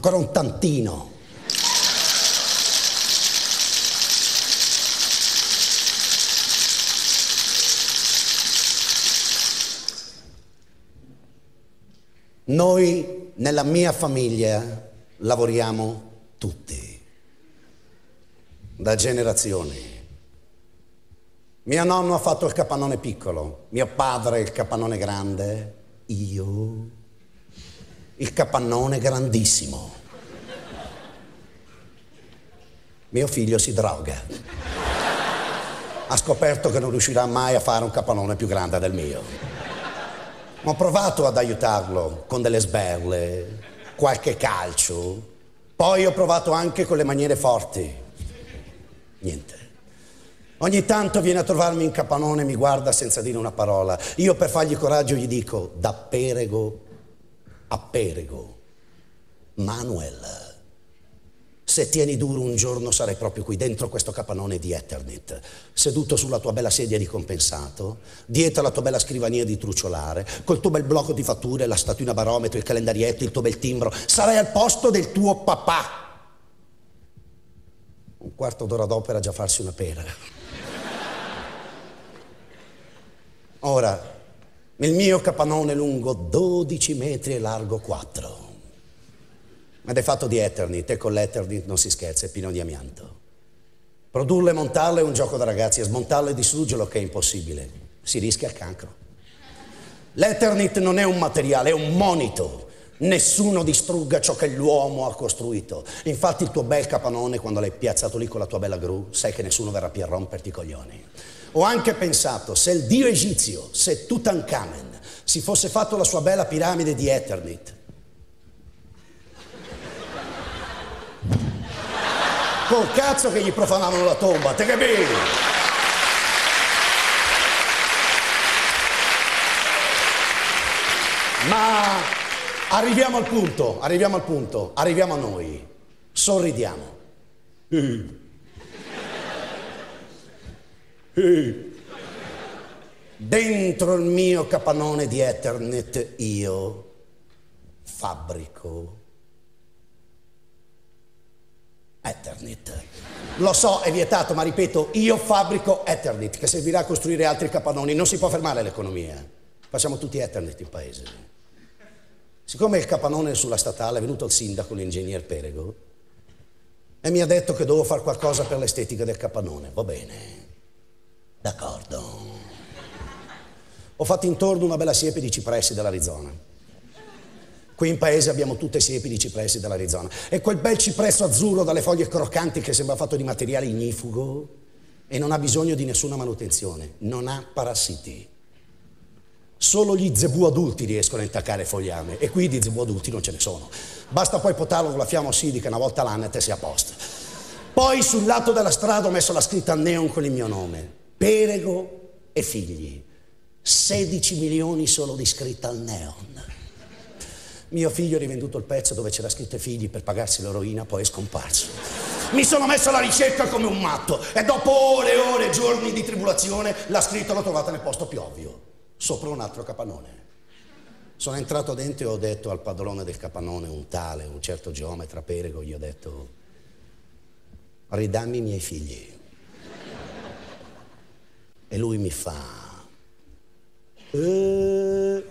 ancora un tantino. Noi nella mia famiglia lavoriamo tutti, da generazioni. Mio nonno ha fatto il capannone piccolo, mio padre il capannone grande, io il capannone grandissimo. Mio figlio si droga. Ha scoperto che non riuscirà mai a fare un capannone più grande del mio. Ho provato ad aiutarlo con delle sberle, qualche calcio, poi ho provato anche con le maniere forti. Niente. Ogni tanto viene a trovarmi in capannone e mi guarda senza dire una parola. Io per fargli coraggio gli dico, da perego a Perego. Manuel, se tieni duro un giorno sarai proprio qui dentro questo capannone di Eternit, seduto sulla tua bella sedia di compensato, dietro la tua bella scrivania di trucciolare, col tuo bel blocco di fatture, la statuina barometro, il calendarietto, il tuo bel timbro, sarai al posto del tuo papà. Un quarto d'ora dopo era già farsi una pera. Ora, il mio capannone lungo 12 metri e largo 4. Ed è fatto di Eternit e con l'Eternit non si scherza, è pieno di amianto. Produrlo e montarlo è un gioco da ragazzi, e smontarlo e distruggerlo che è impossibile. Si rischia il cancro. L'Eternit non è un materiale, è un monito. Nessuno distrugga ciò che l'uomo ha costruito. Infatti il tuo bel capannone, quando l'hai piazzato lì con la tua bella gru, sai che nessuno verrà più a romperti i coglioni. Ho anche pensato, se il dio egizio, se Tutankhamen, si fosse fatto la sua bella piramide di Eternit, col cazzo che gli profanavano la tomba, te capisci? Ma arriviamo al punto, arriviamo al punto, arriviamo a noi, sorridiamo. Dentro il mio capannone di Ethernet io fabbrico Ethernet. Lo so, è vietato, ma ripeto, io fabbrico Ethernet che servirà a costruire altri capannoni. Non si può fermare l'economia. Facciamo tutti Ethernet in paese. Siccome il capannone sulla statale è venuto il sindaco, l'ingegner Perego, e mi ha detto che devo fare qualcosa per l'estetica del capannone. Va bene. D'accordo. Ho fatto intorno una bella siepe di cipressi dell'Arizona. Qui in paese abbiamo tutte siepi di cipressi dell'Arizona. E quel bel cipresso azzurro dalle foglie croccanti che sembra fatto di materiale ignifugo e non ha bisogno di nessuna manutenzione, non ha parassiti. Solo gli zebù adulti riescono a intaccare fogliame e qui di zebù adulti non ce ne sono. Basta poi potarlo con la fiamma ossidica una volta l'anno e te sei a posto. Poi sul lato della strada ho messo la scritta neon con il mio nome. Perego e figli. 16 milioni solo di scritta al neon. Mio figlio ha rivenduto il pezzo dove c'era scritto figli per pagarsi l'eroina, poi è scomparso. Mi sono messo alla ricerca come un matto e dopo ore e ore, giorni di tribolazione, la scritta l'ho trovata nel posto più ovvio, sopra un altro capannone. Sono entrato dentro e ho detto al padrone del capannone, un tale, un certo geometra Perego, gli ho detto, ridammi i miei figli. E lui mi fa... Eh,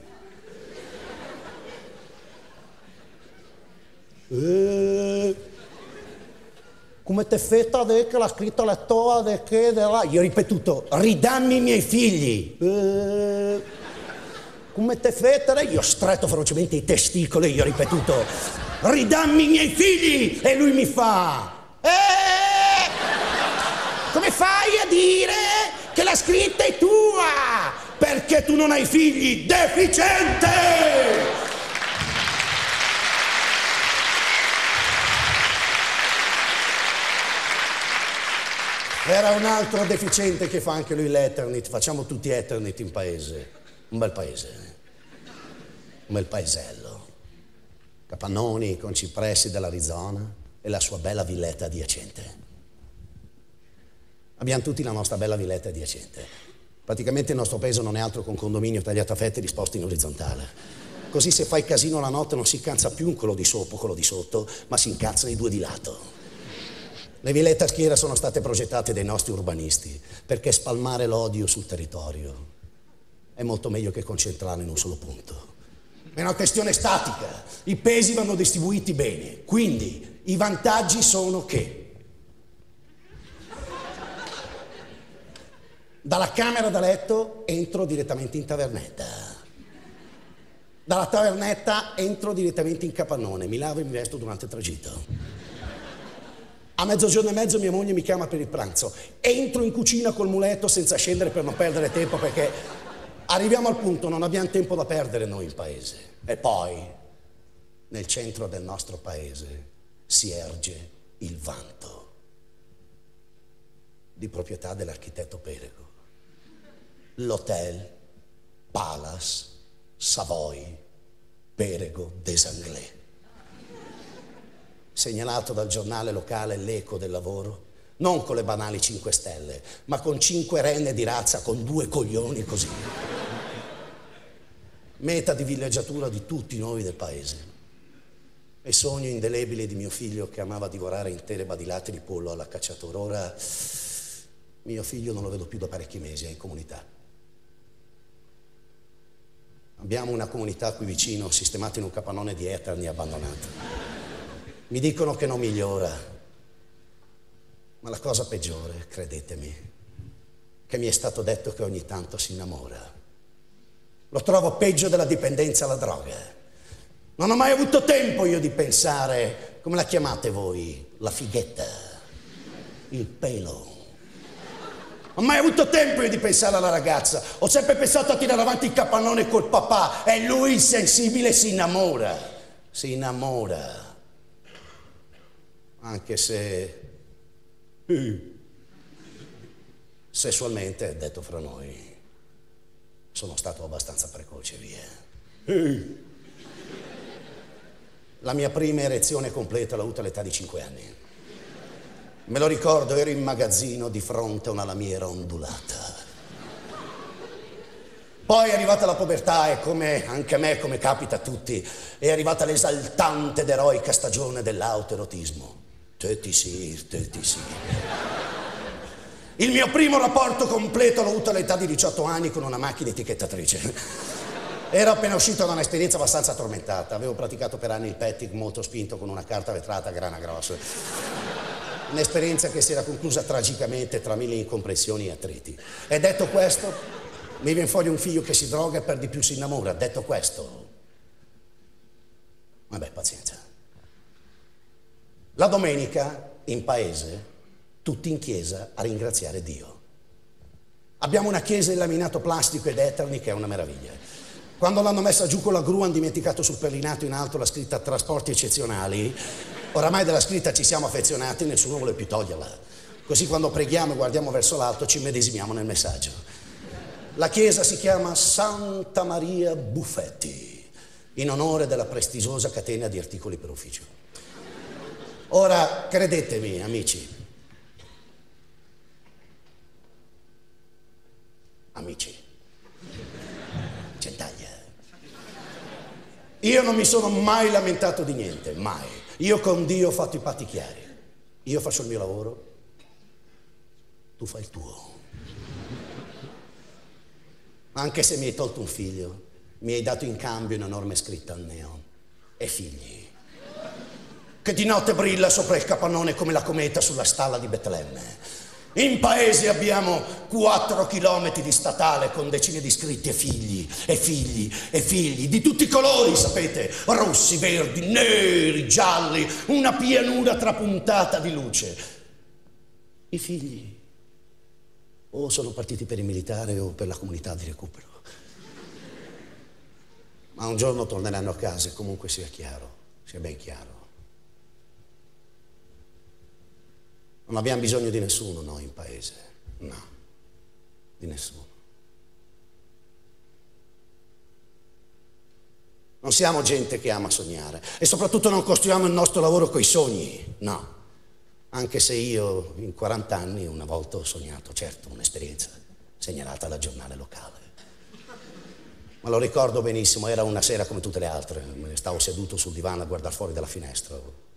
eh, come te fetta de che l'ha scritto la toa de che de là. Io ho ripetuto, ridammi i miei figli. Eh, come te fetta? Io ho stretto ferocemente i testicoli, io ho ripetuto, ridammi i miei figli. E lui mi fa, eh, come fai a dire che la scritta è tua, perché tu non hai figli, deficiente! Era un altro deficiente che fa anche lui l'Eternit, facciamo tutti Eternit in paese. Un bel paese, un bel paesello. Capannoni con cipressi dell'Arizona e la sua bella villetta adiacente. Abbiamo tutti la nostra bella villetta adiacente. Praticamente il nostro paese non è altro che un condominio tagliato a fette disposto in orizzontale. Così se fai casino la notte non si incazza più quello di sopra quello di sotto, ma si incazzano i due di lato. Le villette a schiera sono state progettate dai nostri urbanisti perché spalmare l'odio sul territorio è molto meglio che concentrarlo in un solo punto. È una questione statica, i pesi vanno distribuiti bene, quindi i vantaggi sono che dalla camera da letto entro direttamente in tavernetta, dalla tavernetta entro direttamente in capannone, mi lavo e mi vesto durante il tragitto. A mezzogiorno e mezzo mia moglie mi chiama per il pranzo. Entro in cucina col muletto senza scendere per non perdere tempo perché arriviamo al punto, non abbiamo tempo da perdere noi in paese. E poi, nel centro del nostro paese, si erge il vanto di proprietà dell'architetto Perego. L'hotel Palace Savoy Perego des Anglais segnalato dal giornale locale L'Eco del Lavoro, non con le banali 5 stelle, ma con cinque renne di razza con due coglioni così. Meta di villeggiatura di tutti noi del paese. E sogno indelebile di mio figlio che amava divorare intere badilate di pollo alla cacciatora. Ora mio figlio non lo vedo più da parecchi mesi, è in comunità. Abbiamo una comunità qui vicino, sistemata in un capannone di eterni abbandonato. Mi dicono che non migliora, ma la cosa peggiore, credetemi, che mi è stato detto che ogni tanto si innamora. Lo trovo peggio della dipendenza alla droga. Non ho mai avuto tempo io di pensare, come la chiamate voi, la fighetta, il pelo. Non ho mai avuto tempo io di pensare alla ragazza. Ho sempre pensato a tirare avanti il capannone col papà e lui insensibile si innamora. Si innamora anche se eh, sessualmente, detto fra noi, sono stato abbastanza precoce, via. Eh. La mia prima erezione completa l'ho avuta all'età di 5 anni. Me lo ricordo, ero in magazzino di fronte a una lamiera ondulata. Poi è arrivata la povertà e come anche a me, come capita a tutti, è arrivata l'esaltante ed eroica stagione dell'autoerotismo. Tetti sì. Il mio primo rapporto completo l'ho avuto all'età di 18 anni con una macchina etichettatrice. Ero appena uscito da un'esperienza abbastanza tormentata. Avevo praticato per anni il petting molto spinto con una carta vetrata grana grossa. Un'esperienza che si era conclusa tragicamente tra mille incomprensioni e attriti. E detto questo, mi viene fuori un figlio che si droga e per di più si innamora. Detto questo, vabbè, pazienza. La domenica in paese, tutti in chiesa a ringraziare Dio. Abbiamo una chiesa in laminato plastico ed eterni che è una meraviglia. Quando l'hanno messa giù con la gru hanno dimenticato sul perlinato in alto la scritta trasporti eccezionali. Oramai della scritta ci siamo affezionati, nessuno vuole più toglierla. Così quando preghiamo e guardiamo verso l'alto ci medesimiamo nel messaggio. La chiesa si chiama Santa Maria Buffetti, in onore della prestigiosa catena di articoli per ufficio. Ora, credetemi, amici, amici, centaglia. Io non mi sono mai lamentato di niente, mai. Io con Dio ho fatto i patti chiari. Io faccio il mio lavoro, tu fai il tuo. Anche se mi hai tolto un figlio, mi hai dato in cambio una norma scritta al neon e figli che di notte brilla sopra il capannone come la cometa sulla stalla di Betlemme. In paese abbiamo 4 chilometri di statale con decine di iscritti e figli, e figli, e figli, di tutti i colori, sapete, rossi, verdi, neri, gialli, una pianura trapuntata di luce. I figli o sono partiti per il militare o per la comunità di recupero. Ma un giorno torneranno a casa comunque sia chiaro, sia ben chiaro. Non abbiamo bisogno di nessuno noi in paese, no, di nessuno. Non siamo gente che ama sognare e soprattutto non costruiamo il nostro lavoro coi sogni, no. Anche se io in 40 anni una volta ho sognato, certo, un'esperienza segnalata dal giornale locale. Ma lo ricordo benissimo, era una sera come tutte le altre, stavo seduto sul divano a guardare fuori dalla finestra,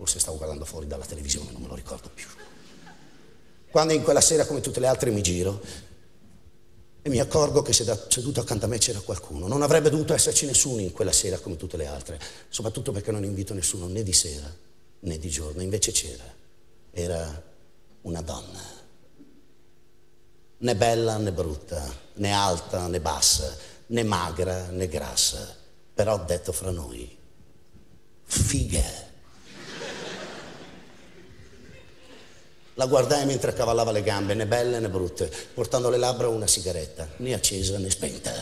forse stavo guardando fuori dalla televisione, non me lo ricordo più. Quando in quella sera come tutte le altre mi giro e mi accorgo che seduto accanto a me c'era qualcuno. Non avrebbe dovuto esserci nessuno in quella sera come tutte le altre, soprattutto perché non invito nessuno né di sera né di giorno, invece c'era. Era una donna. Né bella né brutta, né alta né bassa, né magra né grassa, però detto fra noi, figa. La guardai mentre cavallava le gambe, né belle né brutte, portando alle labbra una sigaretta, né accesa né spenta.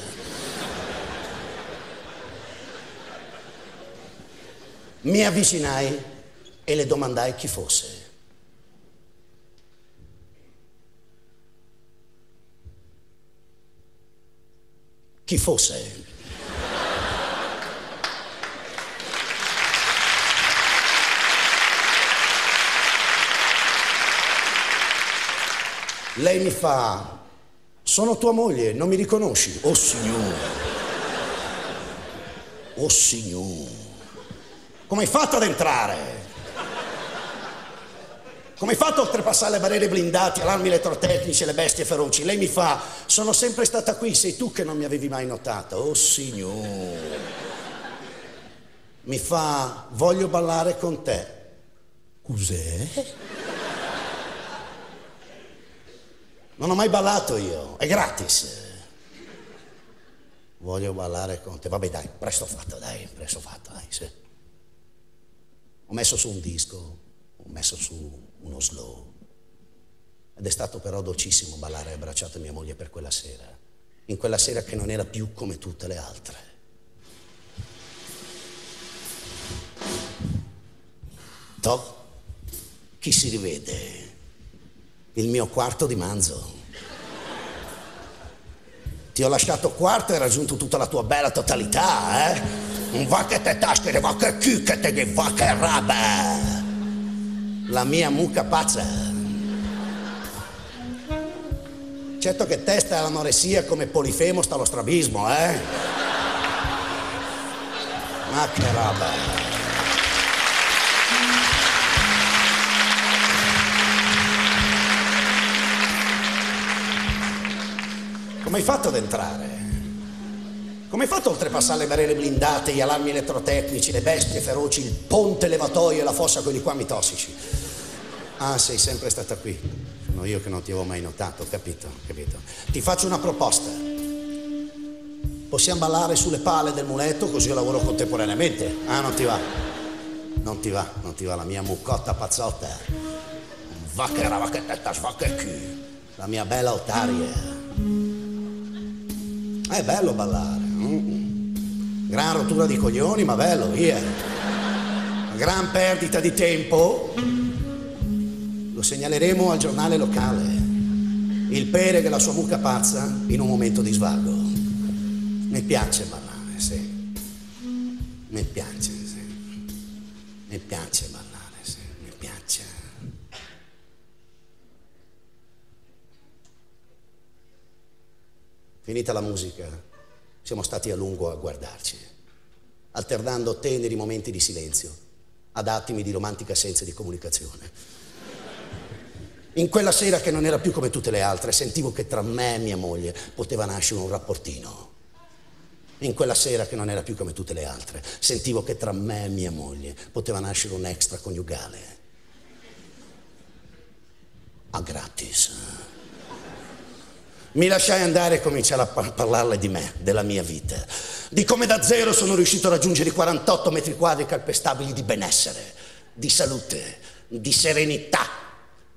Mi avvicinai e le domandai chi fosse. Chi fosse? Lei mi fa, sono tua moglie, non mi riconosci? Oh signore, oh signore, come hai fatto ad entrare? Come hai fatto a oltrepassare le barriere blindate, allarmi elettrotecnici le bestie feroci? Lei mi fa, sono sempre stata qui, sei tu che non mi avevi mai notata. Oh signore. Mi fa, voglio ballare con te. Cos'è? Non ho mai ballato io, è gratis. Voglio ballare con te. Vabbè dai, presto fatto, dai, presto fatto, dai, sì. Ho messo su un disco, ho messo su uno slow. Ed è stato però dolcissimo ballare abbracciato mia moglie per quella sera. In quella sera che non era più come tutte le altre. Toh, chi si rivede? Il mio quarto di manzo. Ti ho lasciato quarto e hai raggiunto tutta la tua bella totalità, eh? Un va che te tasche, va che chi che te va che raba. La mia mucca pazza. Certo che testa è l'anoressia come Polifemo sta lo strabismo, eh? Ma che roba. Come hai fatto ad entrare? Come hai fatto a oltrepassare le barriere blindate, gli allarmi elettrotecnici, le bestie feroci, il ponte levatoio e la fossa con i liquami tossici? Ah, sei sempre stata qui. Sono io che non ti avevo mai notato, capito, capito. Ti faccio una proposta. Possiamo ballare sulle pale del muletto così io lavoro contemporaneamente. Ah, non ti va. Non ti va, non ti va la mia muccotta pazzotta. Va che rava che tetta svacca qui. La mia bella otaria. È bello ballare. Mm. Gran rottura di coglioni, ma bello, via. Gran perdita di tempo. Lo segnaleremo al giornale locale. Il Pere che la sua mucca pazza in un momento di svago. Mi piace ballare, sì. Mi piace, sì. Mi piace ballare, sì. Mi piace. Finita la musica, siamo stati a lungo a guardarci, alternando teneri momenti di silenzio ad attimi di romantica assenza di comunicazione. In quella sera che non era più come tutte le altre, sentivo che tra me e mia moglie poteva nascere un rapportino. In quella sera che non era più come tutte le altre, sentivo che tra me e mia moglie poteva nascere un extra coniugale. A gratis. Mi lasciai andare e cominciai a parlarle di me, della mia vita, di come da zero sono riuscito a raggiungere i 48 metri quadri calpestabili di benessere, di salute, di serenità.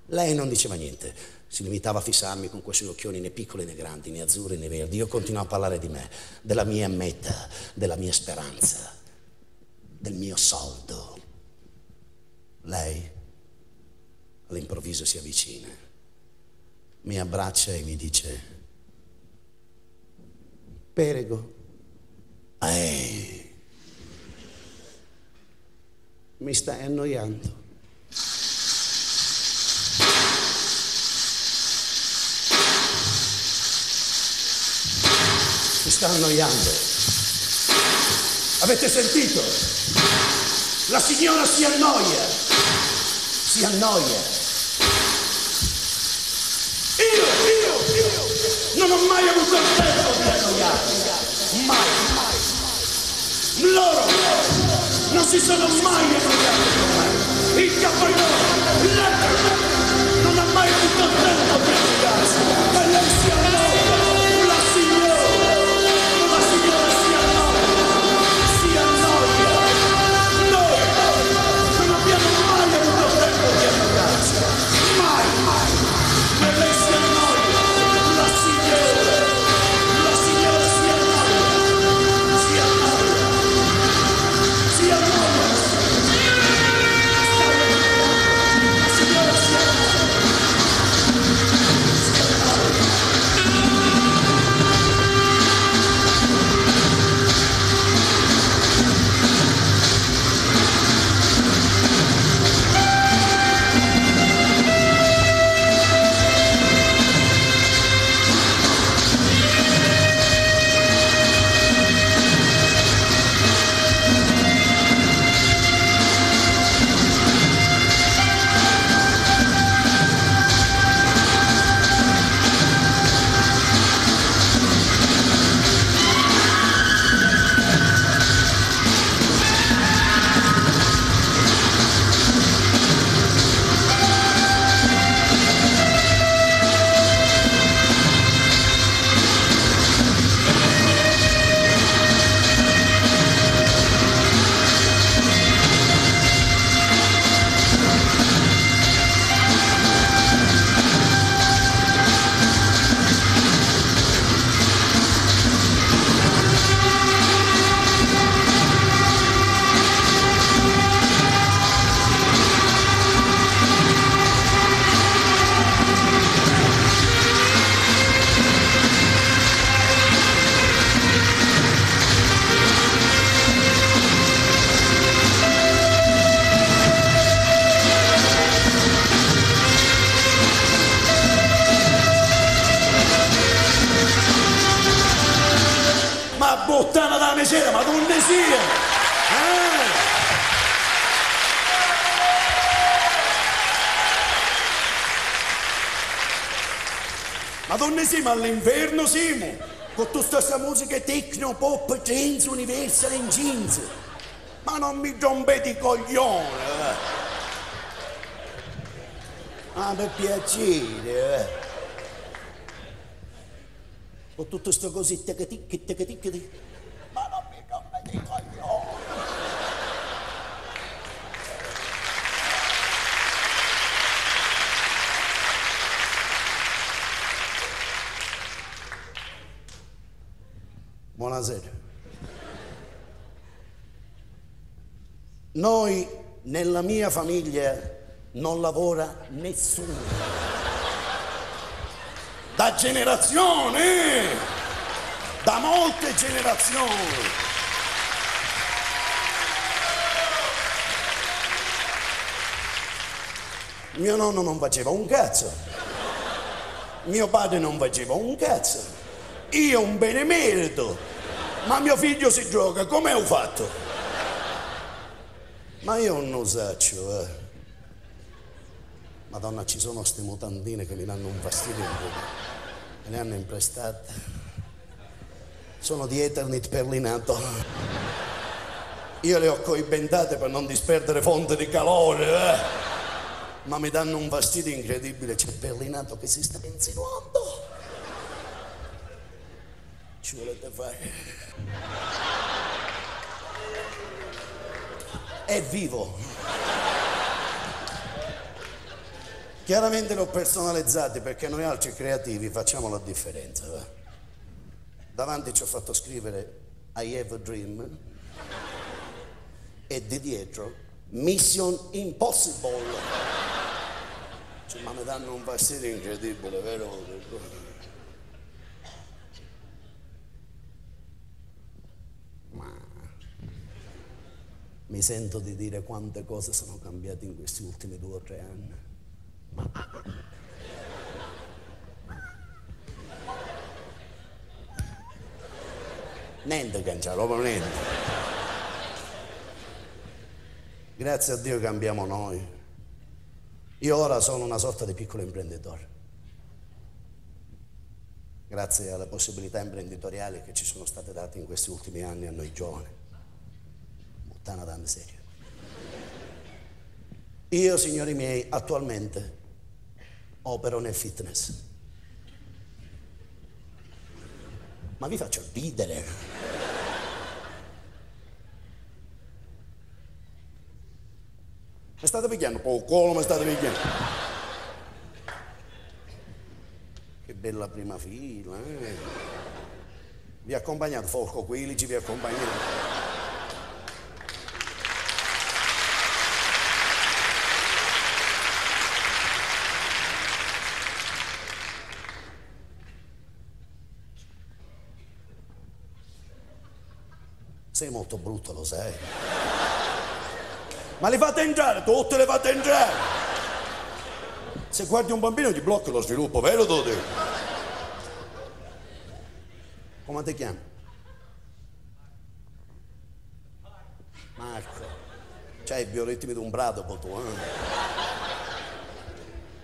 Lei non diceva niente, si limitava a fissarmi con quei suoi occhioni né piccoli né grandi, né azzurri né verdi. Io continuavo a parlare di me, della mia meta, della mia speranza, del mio soldo. Lei all'improvviso si avvicina, mi abbraccia e mi dice, Perego, eh, mi stai annoiando. Mi sta annoiando. Avete sentito? La signora si annoia. Si annoia. Io, io, io non ho mai avuto il tempo di annoiarmi. Mai, mai. Loro non si sono mai annoiati con me. Il capannone, l'altro, non ha mai avuto il tempo di annoiarsi. Ma non mi rompete i coglioni! eh. Ah, per piacere! eh. Con tutto sto così tic tic tic tic tic. Ma non mi rompete i coglioni! Buonasera. Noi nella mia famiglia non lavora nessuno. Da generazioni, da molte generazioni. Mio nonno non faceva un cazzo. Mio padre non faceva un cazzo. Io un benemerito. Ma mio figlio si gioca, come ho fatto? Ma io non lo saccio, eh. Madonna, ci sono queste mutandine che mi danno un fastidio incredibile. Me le hanno imprestate. Sono di Eternit Perlinato. Io le ho coibentate per non disperdere fonte di calore, eh. Ma mi danno un fastidio incredibile. C'è Perlinato che si sta insinuando. Ci volete fare? È vivo. Chiaramente l'ho personalizzati perché noi altri creativi facciamo la differenza. va. Davanti ci ho fatto scrivere I have a dream e di dietro Mission Impossible. Cioè, ma mi danno un fastidio incredibile, vero? Mi sento di dire quante cose sono cambiate in questi ultimi due o tre anni. Niente cancello, proprio niente. Grazie a Dio cambiamo noi. Io ora sono una sorta di piccolo imprenditore. Grazie alle possibilità imprenditoriali che ci sono state date in questi ultimi anni a noi giovani. Da miseria. Io, signori miei, attualmente opero nel fitness. Ma vi faccio ridere. Mi state picchiando? Poco, mi state picchiando. Che bella prima fila, eh? Vi ha accompagnato Folco Quilici, vi ha accompagnato. Sei molto brutto, lo sai. Ma le fate entrare, tutte le fate entrare. Se guardi un bambino ti blocca lo sviluppo, vero Dodi? Come ti chiami? Marco. C'hai i bioritmi di un brado, tu, eh?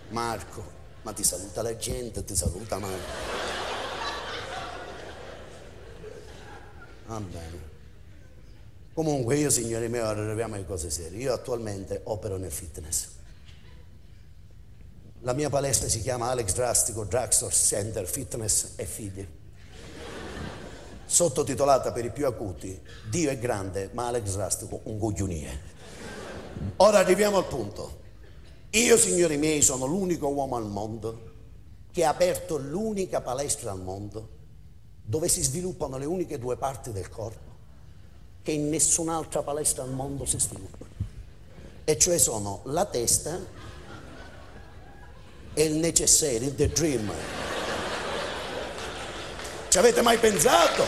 Marco. Ma ti saluta la gente, ti saluta Marco. Va bene. Comunque io, signori miei, ora arriviamo alle cose serie. Io attualmente opero nel fitness. La mia palestra si chiama Alex Drastico Drugstore Center Fitness e Figli. Sottotitolata per i più acuti, Dio è grande, ma Alex Drastico un coglionie. Ora arriviamo al punto. Io, signori miei, sono l'unico uomo al mondo che ha aperto l'unica palestra al mondo dove si sviluppano le uniche due parti del corpo che in nessun'altra palestra al mondo si sviluppa. E cioè sono la testa e il necessario, the dream. Ci avete mai pensato?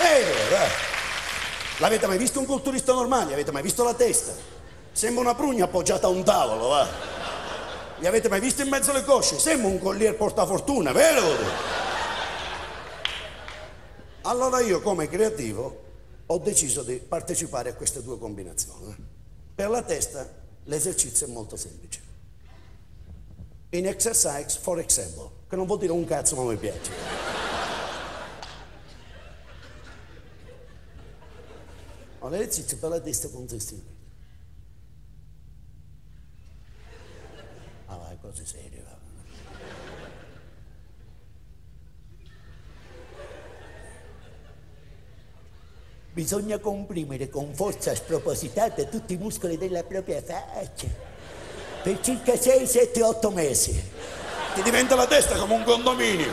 Eh? L'avete mai visto un culturista normale? Avete mai visto la testa? Sembra una prugna appoggiata a un tavolo, va? Li avete mai visto in mezzo alle cosce? Sembra un collier portafortuna, vero? Allora io come creativo ho deciso di partecipare a queste due combinazioni. Per la testa l'esercizio è molto semplice. In exercise, for example, che non vuol dire un cazzo ma mi piace. Allora l'esercizio per la testa consiste in Ah, vai, cose serie, va. Bisogna comprimere con forza spropositata tutti i muscoli della propria faccia per circa 6, 7, 8 mesi. Ti diventa la testa come un condominio.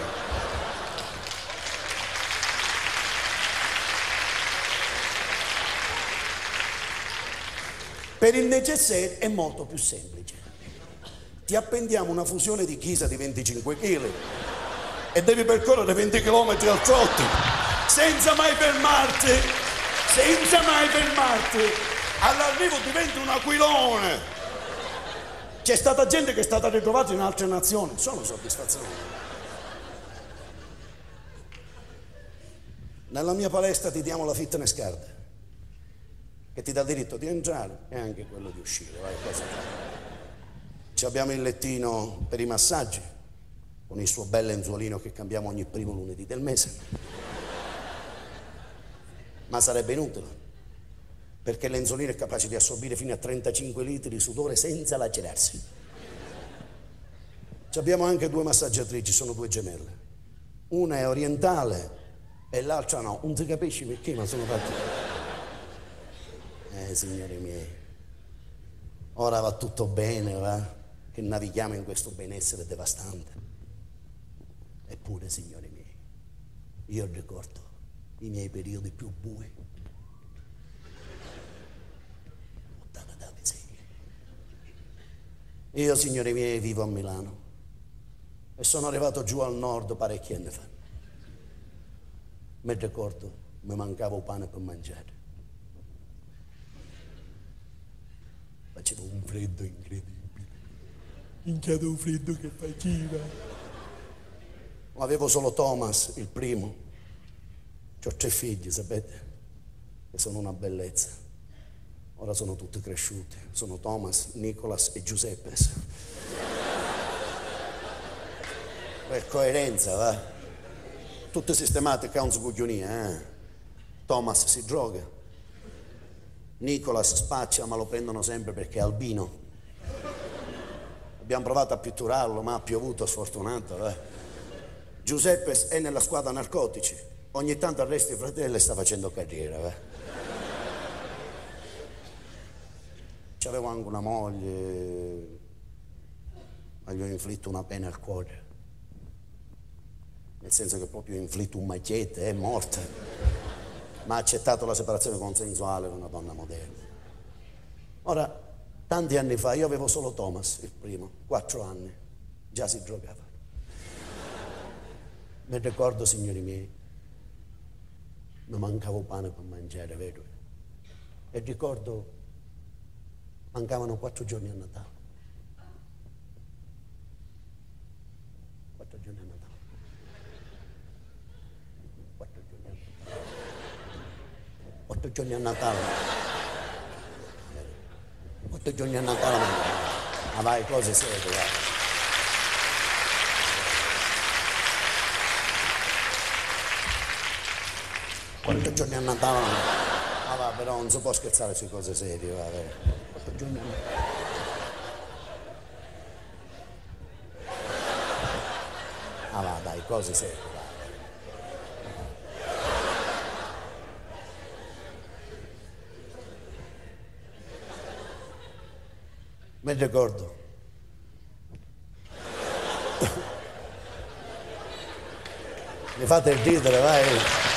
Per il necessaire è molto più semplice. Ti appendiamo una fusione di ghisa di 25 kg e devi percorrere 20 km al trotto senza mai fermarti senza mai fermarti. All'arrivo diventi un aquilone. C'è stata gente che è stata ritrovata in altre nazioni, sono soddisfazioni. Nella mia palestra ti diamo la fitness card, che ti dà diritto di entrare e anche quello di uscire. Vai, Ci abbiamo il lettino per i massaggi, con il suo bel lenzuolino che cambiamo ogni primo lunedì del mese ma sarebbe inutile, perché l'enzolino è capace di assorbire fino a 35 litri di sudore senza lacerarsi. Abbiamo anche due massaggiatrici, sono due gemelle. Una è orientale e l'altra no. Non si capisce perché, ma sono fatti. Eh, signori miei, ora va tutto bene, va? Che navighiamo in questo benessere devastante. Eppure, signori miei, io ricordo i miei periodi più bui. Puttana da miseria. Io, signori miei, vivo a Milano e sono arrivato giù al nord parecchi anni fa. Mi ricordo, mi mancava il pane per mangiare. Facevo un freddo incredibile. Minchiato un freddo che faceva. Avevo solo Thomas, il primo. Ho tre figli, sapete? E sono una bellezza. Ora sono tutti cresciuti. Sono Thomas, Nicolas e Giuseppe. Per coerenza, va? Tutte sistemate, che ha un sguglionia, eh? Thomas si droga. Nicolas spaccia, ma lo prendono sempre perché è albino. Abbiamo provato a pitturarlo, ma ha piovuto sfortunato. Eh? Giuseppe è nella squadra narcotici. Ogni tanto arresti i fratelli e sta facendo carriera. C'avevo anche una moglie, ma gli ho inflitto una pena al cuore. Nel senso che proprio ho inflitto un macchiette, è morta. Ma ha accettato la separazione consensuale con una donna moderna. Ora, tanti anni fa, io avevo solo Thomas, il primo, quattro anni, già si giocava. Mi ricordo, signori miei, mi mancava pane per mangiare, vero? E ricordo Mancavano quattro giorni a Natale. Quattro giorni a Natale. Quattro giorni a Natale. Quattro giorni a Natale. Quattro giorni a Natale. Ma vai, cose serie. Quattro giorni a Natale. Ah va, però non si può scherzare su cose serie, va, vero? giorni. Ah va, dai, cose serie. Mi ricordo. Mi fate ridere, vai.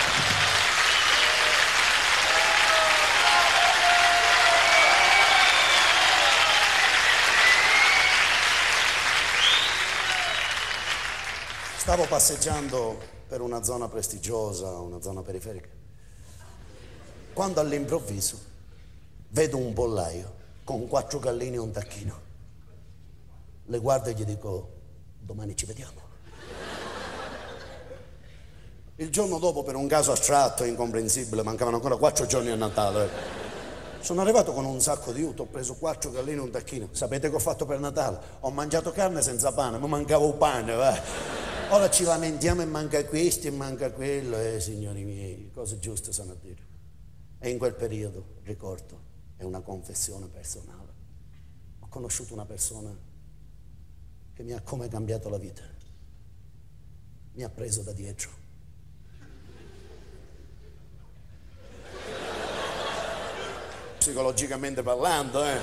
Stavo passeggiando per una zona prestigiosa, una zona periferica, quando all'improvviso vedo un pollaio con quattro gallini e un tacchino. Le guardo e gli dico, domani ci vediamo. Il giorno dopo, per un caso astratto e incomprensibile, mancavano ancora quattro giorni a Natale. Sono arrivato con un sacco di aiuto, ho preso quattro gallini e un tacchino. Sapete che ho fatto per Natale? Ho mangiato carne senza pane, mi mancava un pane, va. Ora ci lamentiamo e manca questo e manca quello, eh, signori miei, cose giuste sono a dire. E in quel periodo, ricordo, è una confessione personale. Ho conosciuto una persona che mi ha come cambiato la vita. Mi ha preso da dietro. Psicologicamente parlando, eh.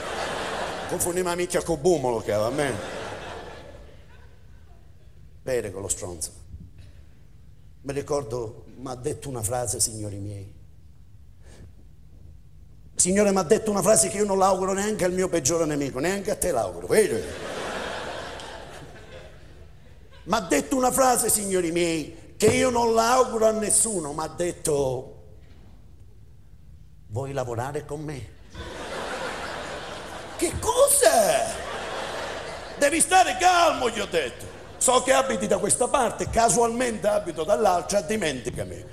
Confondiamo la micchia con bumolo che va bene bere con lo stronzo. Mi ricordo, mi ha detto una frase, signori miei. Signore, mi ha detto una frase che io non l'auguro neanche al mio peggiore nemico, neanche a te l'auguro? Mi ha detto una frase, signori miei, che io non l'auguro a nessuno, mi ha detto, vuoi lavorare con me? Che cosa? Devi stare calmo, gli ho detto. So che abiti da questa parte, casualmente abito dall'altra, dimenticami.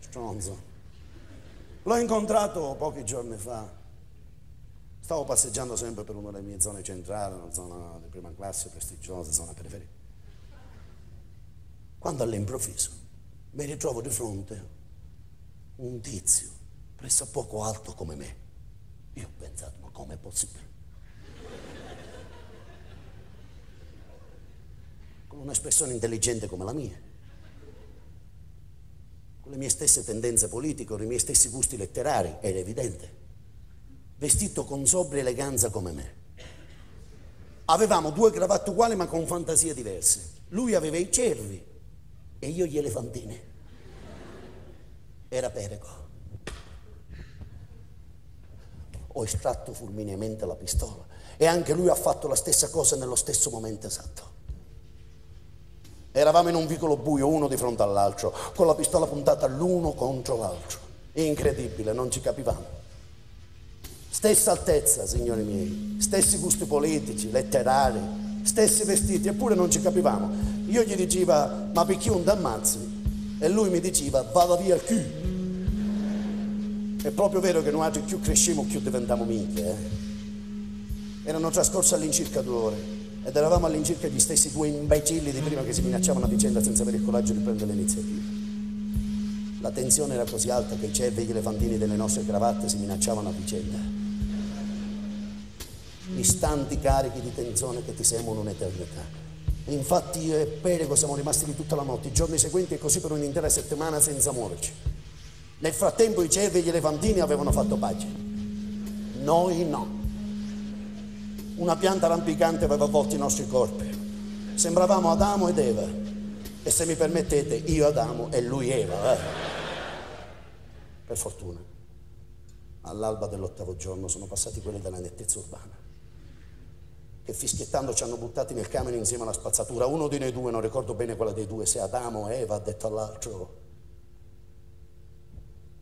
Stronzo. L'ho incontrato pochi giorni fa. Stavo passeggiando sempre per una delle mie zone centrali, una zona di prima classe, prestigiosa, zona periferica. Quando all'improvviso mi ritrovo di fronte un tizio presso poco alto come me. Io ho pensato, ma com'è possibile? Con un'espressione intelligente come la mia, con le mie stesse tendenze politiche, con i miei stessi gusti letterari, era evidente, vestito con sobria eleganza come me. Avevamo due cravatte uguali ma con fantasie diverse. Lui aveva i cervi e io gli elefantini. Era Perego. Ho estratto fulmineamente la pistola E anche lui ha fatto la stessa cosa nello stesso momento esatto. Eravamo in un vicolo buio, uno di fronte all'altro, con la pistola puntata l'uno contro l'altro. Incredibile, non ci capivamo. Stessa altezza, signori miei, stessi gusti politici, letterari, stessi vestiti, eppure non ci capivamo. Io gli dicevo, ma perché non ti ammazzi? E lui mi diceva, vada via il Q. È proprio vero che noi più cresciamo, più diventiamo minchie. Eh? Erano trascorse all'incirca due ore ed eravamo all'incirca gli stessi due imbecilli di prima che si minacciavano a vicenda senza avere il coraggio di prendere l'iniziativa. La tensione era così alta che i cervi e gli elefantini delle nostre cravatte si minacciavano a vicenda. Istanti carichi di tensione che ti sembrano un'eternità. Infatti io e Perego siamo rimasti lì tutta la notte, i giorni seguenti e così per un'intera settimana senza muoverci. Nel frattempo i cervi e gli elefantini avevano fatto pace. Noi no. Una pianta rampicante aveva avvolto i nostri corpi. Sembravamo Adamo ed Eva. E se mi permettete, io Adamo e lui Eva. Eh? Per fortuna, all'alba dell'ottavo giorno sono passati quelli della nettezza urbana che fischiettando ci hanno buttati nel camion insieme alla spazzatura. Uno di noi due, non ricordo bene quale dei due, se Adamo o Eva, ha detto all'altro,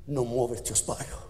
non muoverti o sparo.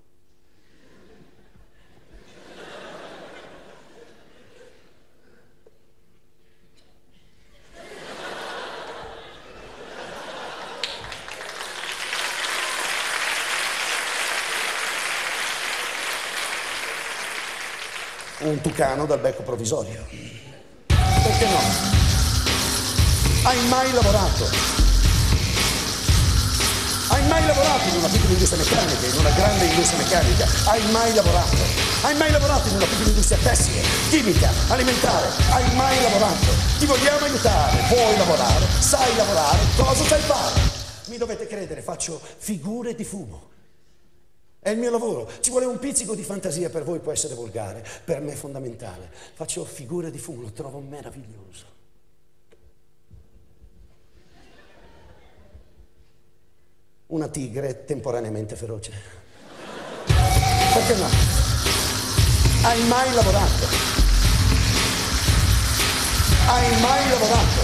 un tucano dal becco provvisorio. Perché no? Hai mai lavorato hai mai lavorato in una piccola industria meccanica, in una grande industria meccanica? Hai mai lavorato? Hai mai lavorato in una piccola industria tessile, chimica, alimentare? Hai mai lavorato? Ti vogliamo aiutare, vuoi lavorare, sai lavorare, cosa sai fare? Mi dovete credere, faccio figure di fumo. È il mio lavoro, ci vuole un pizzico di fantasia, per voi può essere volgare, per me è fondamentale. Faccio figure di fumo, lo trovo meraviglioso. una tigre temporaneamente feroce. Perché no? Hai mai lavorato? Hai mai lavorato?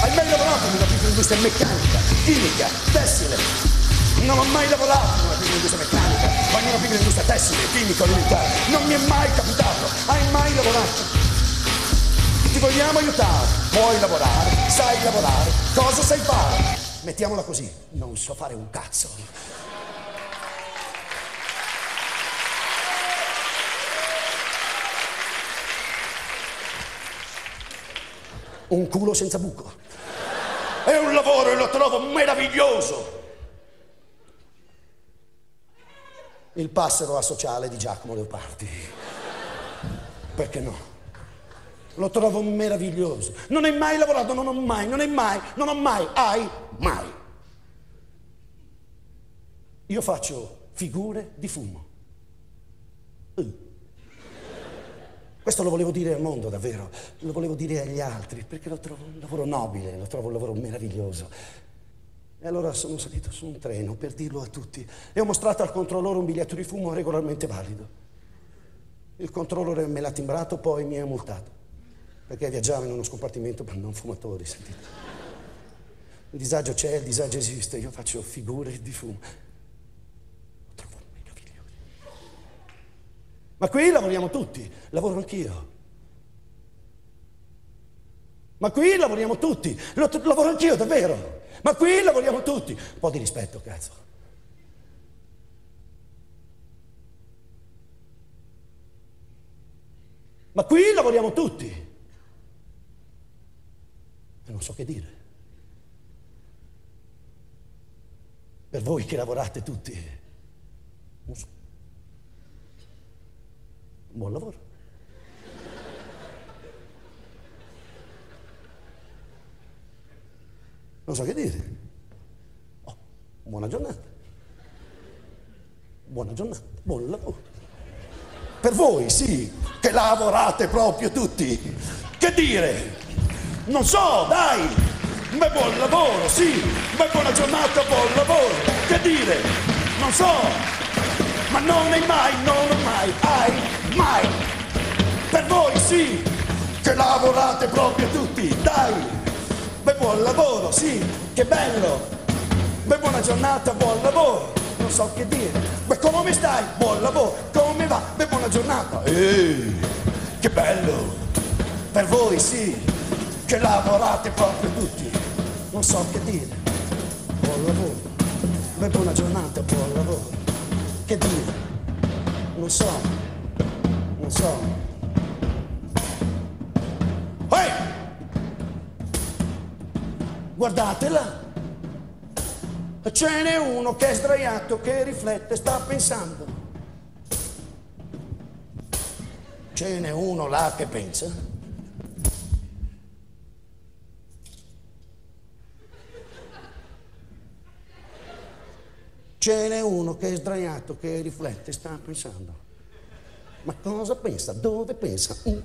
Hai mai lavorato in una piccola industria meccanica, chimica, tessile? Non ho mai lavorato una piccola industria meccanica, ma una piccola industria tessile, chimica, alimentare. Non mi è mai capitato. Hai mai lavorato? Ti vogliamo aiutare. Puoi lavorare, sai lavorare. Cosa sai fare? Mettiamola così, non so fare un cazzo. un culo senza buco. È un lavoro e lo trovo meraviglioso. Il passero asociale di Giacomo Leopardi. Perché no? Lo trovo meraviglioso. Non hai mai lavorato, non ho mai, non hai mai, non ho mai, hai mai. Io faccio figure di fumo. Uh. Questo lo volevo dire al mondo, davvero, lo volevo dire agli altri, perché lo trovo un lavoro nobile, lo trovo un lavoro meraviglioso. E allora sono salito su un treno per dirlo a tutti e ho mostrato al controllore un biglietto di fumo regolarmente valido. Il controllore me l'ha timbrato, poi mi ha multato, perché viaggiavo in uno scompartimento per non fumatori, sentite. Il disagio c'è, il disagio esiste, io faccio figure di fumo. Lo trovo meraviglioso. Ma qui lavoriamo tutti, lavoro anch'io. Ma qui lavoriamo tutti, lavoro anch'io davvero. Ma qui lavoriamo tutti. Un po' di rispetto, cazzo. Ma qui lavoriamo tutti. E non so che dire. Per voi che lavorate tutti, non so. Buon lavoro. Non so che dire. Oh, buona giornata. Buona giornata, buon lavoro. Per voi, sì, che lavorate proprio tutti. Che dire? Non so, dai. Ma buon lavoro, sì. Ma buona giornata, buon lavoro. Che dire? Non so. Ma non hai mai, non ho mai, hai mai. Per voi, sì, che lavorate proprio tutti. Dai. Buon lavoro, sì, che bello. Beh, buona giornata, buon lavoro. Non so che dire. Beh, come stai? Buon lavoro. Come va? Beh, buona giornata. Ehi, che bello. Per voi, sì, che lavorate proprio tutti. Non so che dire. Buon lavoro. Beh, buona giornata, buon lavoro. Che dire? Non so. Non so. Guardatela. Ce n'è uno che è sdraiato, che riflette, sta pensando. Ce n'è uno là che pensa. Ce n'è uno che è sdraiato, che riflette, sta pensando. Ma cosa pensa? Dove pensa? Mm,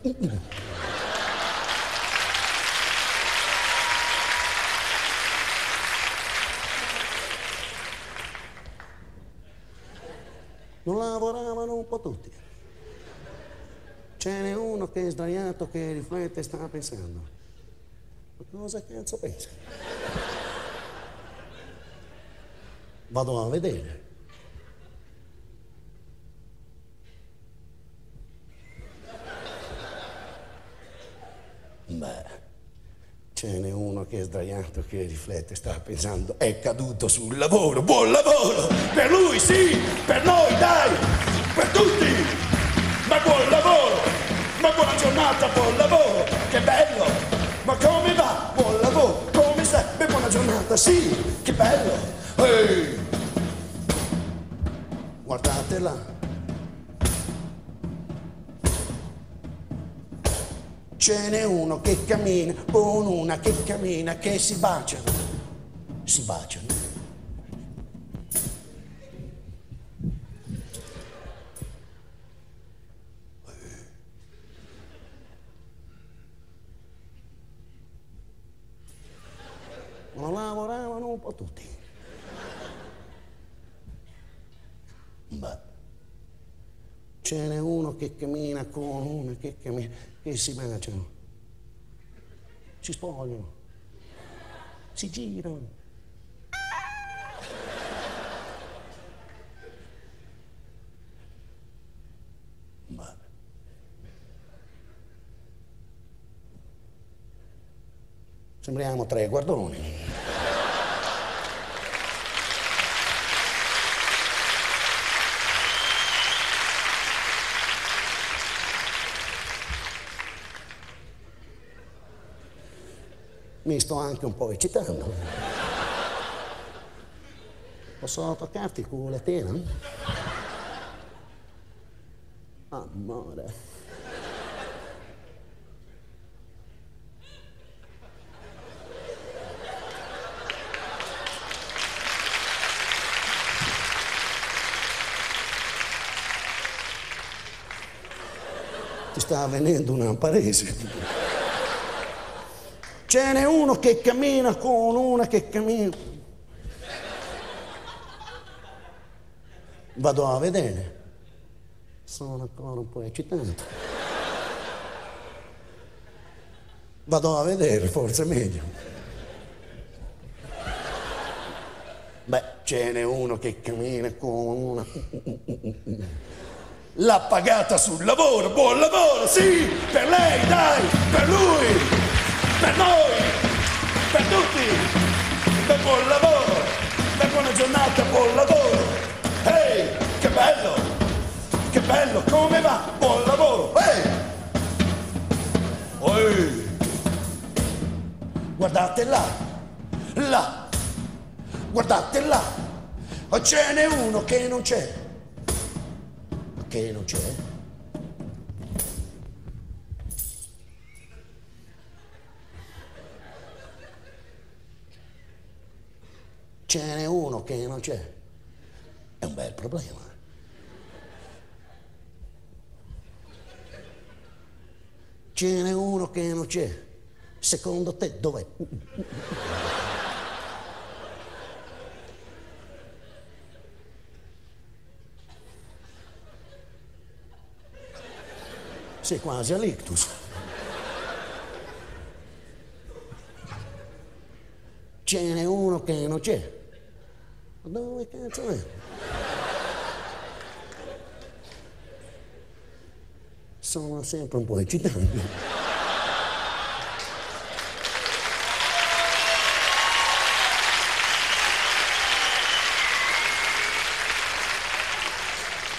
non lavoravano un po' tutti. Ce n'è uno che è sdraiato, che riflette e sta pensando. Ma cosa cazzo pensa? Vado a vedere. Beh. Ce n'è uno che è sdraiato, che riflette, sta pensando, è caduto sul lavoro, buon lavoro! Per lui sì, per noi dai, per tutti! Ma buon lavoro! Ma buona giornata, buon lavoro! Che bello! Ma come va? Buon lavoro! Come stai? Beh, buona giornata, sì! Che bello! Ehi! Guardatela! Ce n'è uno che cammina con una che cammina, che si baciano. Si baciano. Ma lavoravano un po' tutti. Beh, ce n'è che cammina con una che cammina e si baciano, si spogliano, si girano. Ma sembriamo tre guardoni. Mi sto anche un po' eccitando. Posso toccarti il culettino? Amore. ti sta venendo una parese. Ce n'è uno che cammina con una che cammina. Vado a vedere. Sono ancora un po' eccitante. Vado a vedere, forse è meglio. Beh, ce n'è uno che cammina con una l'ha pagata sul lavoro, buon lavoro, sì, per lei, dai, per lui, per noi, per tutti, per buon lavoro, per buona giornata, buon lavoro. Ehi, hey, che bello, che bello, come va? Buon lavoro, ehi! Hey. Hey. Guardate là, là, guardate là, ce n'è uno che non c'è che non c'è? Ce n'è uno che non c'è. È un bel problema. Ce n'è uno che non c'è. Secondo te dov'è? sei quasi all'ictus. Ce n'è uno che non c'è. Dove cazzo è? Sono sempre un po' eccitante.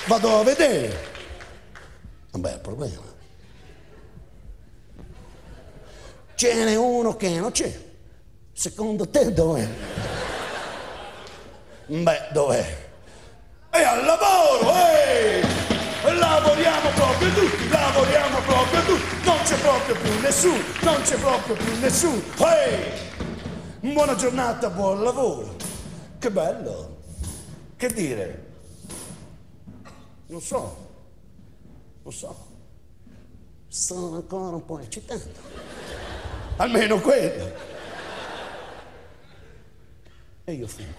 Vado a vedere. Un bel problema. Ce n'è uno che non c'è. Secondo te dov'è? Beh, dov'è? È al lavoro, ehi! Lavoriamo proprio tutti, lavoriamo proprio tutti, non c'è proprio più nessuno, non c'è proprio più nessuno. Ehi! Buona giornata, buon lavoro. Che bello. Che dire? Non so, non so. Sono ancora un po' eccitato. Almeno quello. E io fumo.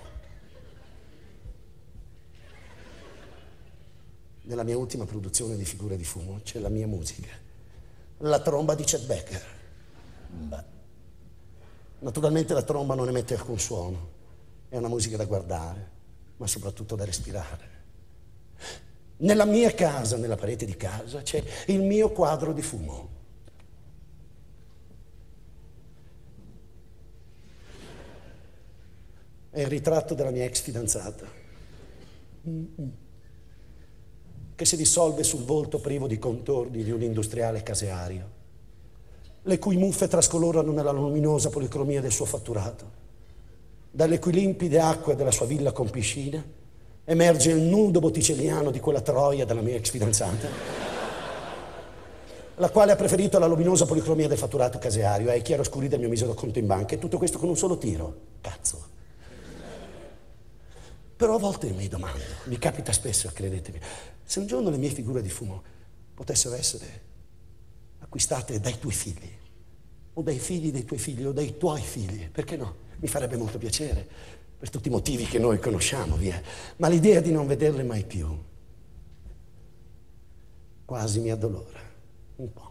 Nella mia ultima produzione di figure di fumo c'è la mia musica. La tromba di Chet Becker. Beh. Naturalmente la tromba non emette alcun suono. È una musica da guardare, ma soprattutto da respirare. Nella mia casa, nella parete di casa, c'è il mio quadro di fumo. È il ritratto della mia ex fidanzata, che si dissolve sul volto privo di contorni di un industriale caseario, le cui muffe trascolorano nella luminosa policromia del suo fatturato. Dalle cui limpide acque della sua villa con piscina emerge il nudo botticelliano di quella troia della mia ex fidanzata, la quale ha preferito la luminosa policromia del fatturato caseario ai chiaroscuri del mio misero conto in banca e tutto questo con un solo tiro. Cazzo. Però a volte mi domando, mi capita spesso, credetemi, se un giorno le mie figure di fumo potessero essere acquistate dai tuoi figli, o dai figli dei tuoi figli, o dai tuoi figli, perché no? Mi farebbe molto piacere, per tutti i motivi che noi conosciamo, via. Ma l'idea di non vederle mai più quasi mi addolora, un po'.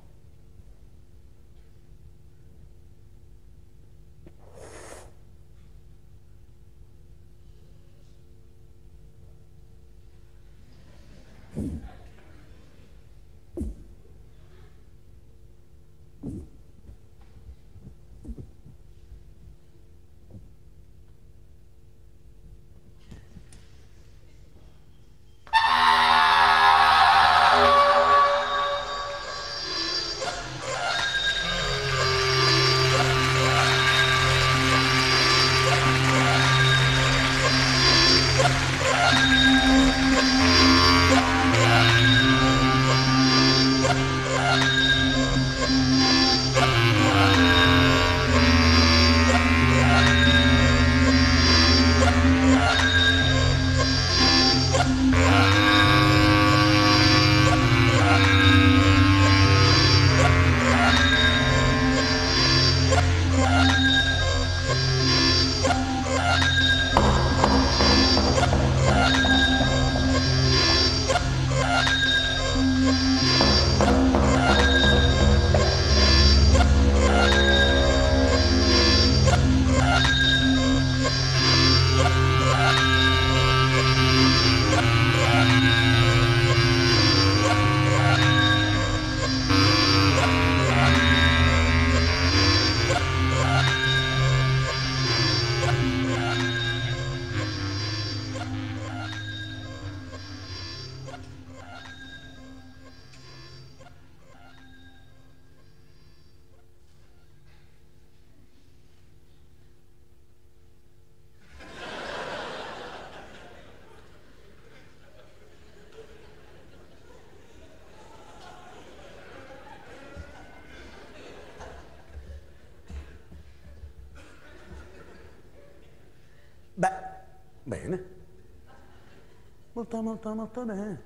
Molto, molto, bene.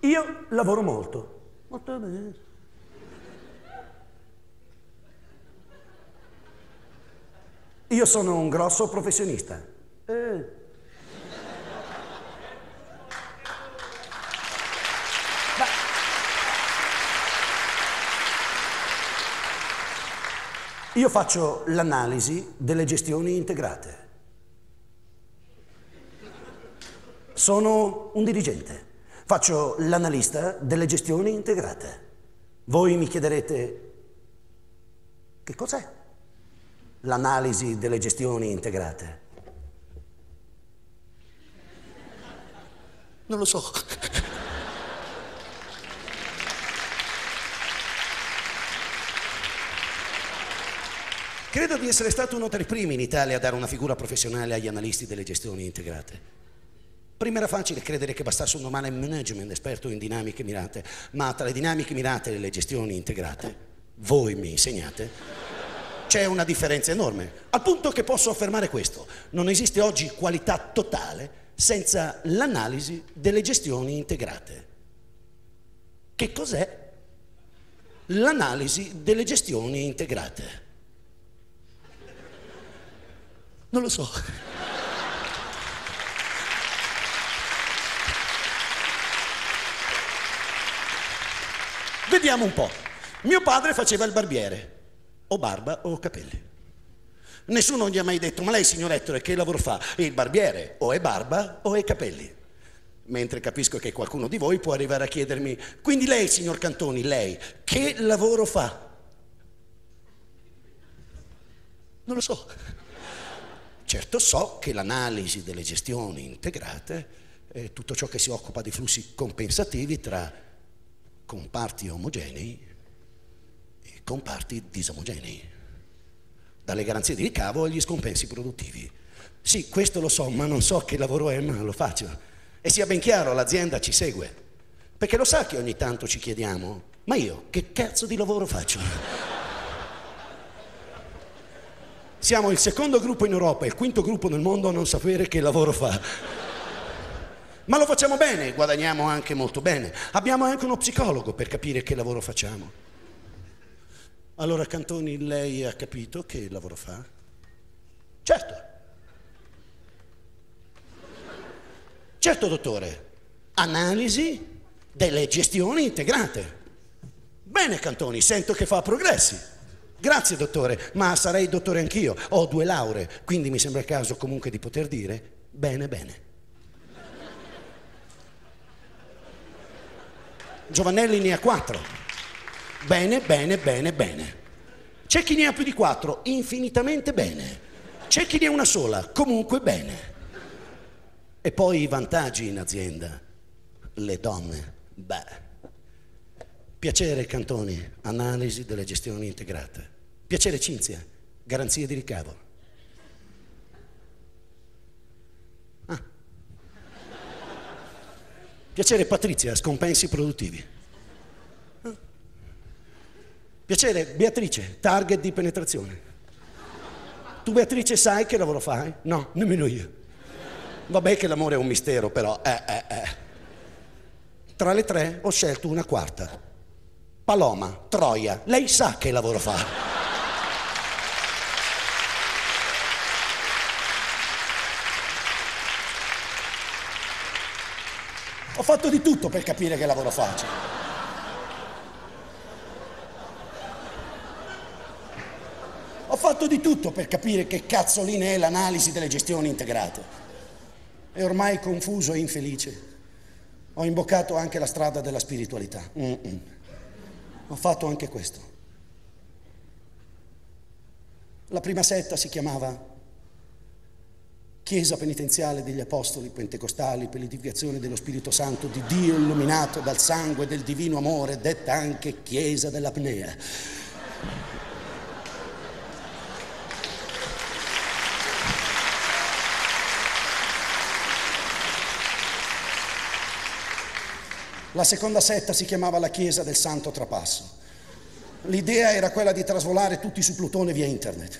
Io lavoro molto. Molto bene. Io sono un grosso professionista. Eh. Io faccio l'analisi delle gestioni integrate. Sono un dirigente, faccio l'analista delle gestioni integrate. Voi mi chiederete, che cos'è l'analisi delle gestioni integrate? Non lo so. Credo di essere stato uno tra i primi in Italia a dare una figura professionale agli analisti delle gestioni integrate. Prima era facile credere che bastasse un normale management esperto in dinamiche mirate, ma tra le dinamiche mirate e le gestioni integrate, voi mi insegnate, c'è una differenza enorme. Al punto che posso affermare questo, non esiste oggi qualità totale senza l'analisi delle gestioni integrate. Che cos'è l'analisi delle gestioni integrate? Non lo so. Vediamo un po'. Mio padre faceva il barbiere, o barba o capelli. Nessuno gli ha mai detto, ma lei signor Ettore che lavoro fa? Il barbiere o è barba o è capelli. Mentre capisco che qualcuno di voi può arrivare a chiedermi, quindi lei signor Cantoni, lei, che lavoro fa? Non lo so. Certo so che l'analisi delle gestioni integrate è tutto ciò che si occupa di flussi compensativi tra comparti omogenei e comparti disomogenei, dalle garanzie di ricavo agli scompensi produttivi. Sì, questo lo so, ma non so che lavoro è, ma lo faccio. E sia ben chiaro, l'azienda ci segue, perché lo sa che ogni tanto ci chiediamo, ma io che cazzo di lavoro faccio? Siamo il secondo gruppo in Europa e il quinto gruppo nel mondo a non sapere che lavoro fa. Ma lo facciamo bene, guadagniamo anche molto bene. Abbiamo anche uno psicologo per capire che lavoro facciamo. Allora, Cantoni, lei ha capito che lavoro fa? Certo. Certo, dottore. Analisi delle gestioni integrate. Bene, Cantoni, sento che fa progressi. Grazie dottore, ma sarei dottore anch'io, ho due lauree, quindi mi sembra il caso comunque di poter dire bene bene. Giovannelli ne ha quattro. Bene, bene, bene, bene. C'è chi ne ha più di quattro, infinitamente bene. C'è chi ne ha una sola, comunque bene. E poi i vantaggi in azienda. Le donne, beh. Piacere Cantoni, analisi delle gestioni integrate. Piacere Cinzia, garanzie di ricavo. Ah. Piacere Patrizia, scompensi produttivi. Ah. Piacere Beatrice, target di penetrazione. Tu Beatrice sai che lavoro fai? No, nemmeno io. Vabbè che l'amore è un mistero, però. Eh, eh, eh. Tra le tre ho scelto una quarta. Paloma, Troia. Lei sa che lavoro fa. Ho fatto di tutto per capire che lavoro faccio. Ho fatto di tutto per capire che cazzolina è l'analisi delle gestioni integrate. E ormai confuso e infelice, ho imboccato anche la strada della spiritualità. Mm-mm. Ho fatto anche questo. La prima setta si chiamava Chiesa penitenziale degli Apostoli Pentecostali per l'edificazione dello Spirito Santo di Dio illuminato dal sangue del divino amore, detta anche Chiesa dell'Apnea. La seconda setta si chiamava la Chiesa del Santo Trapasso L'idea era quella di trasvolare tutti su Plutone via internet.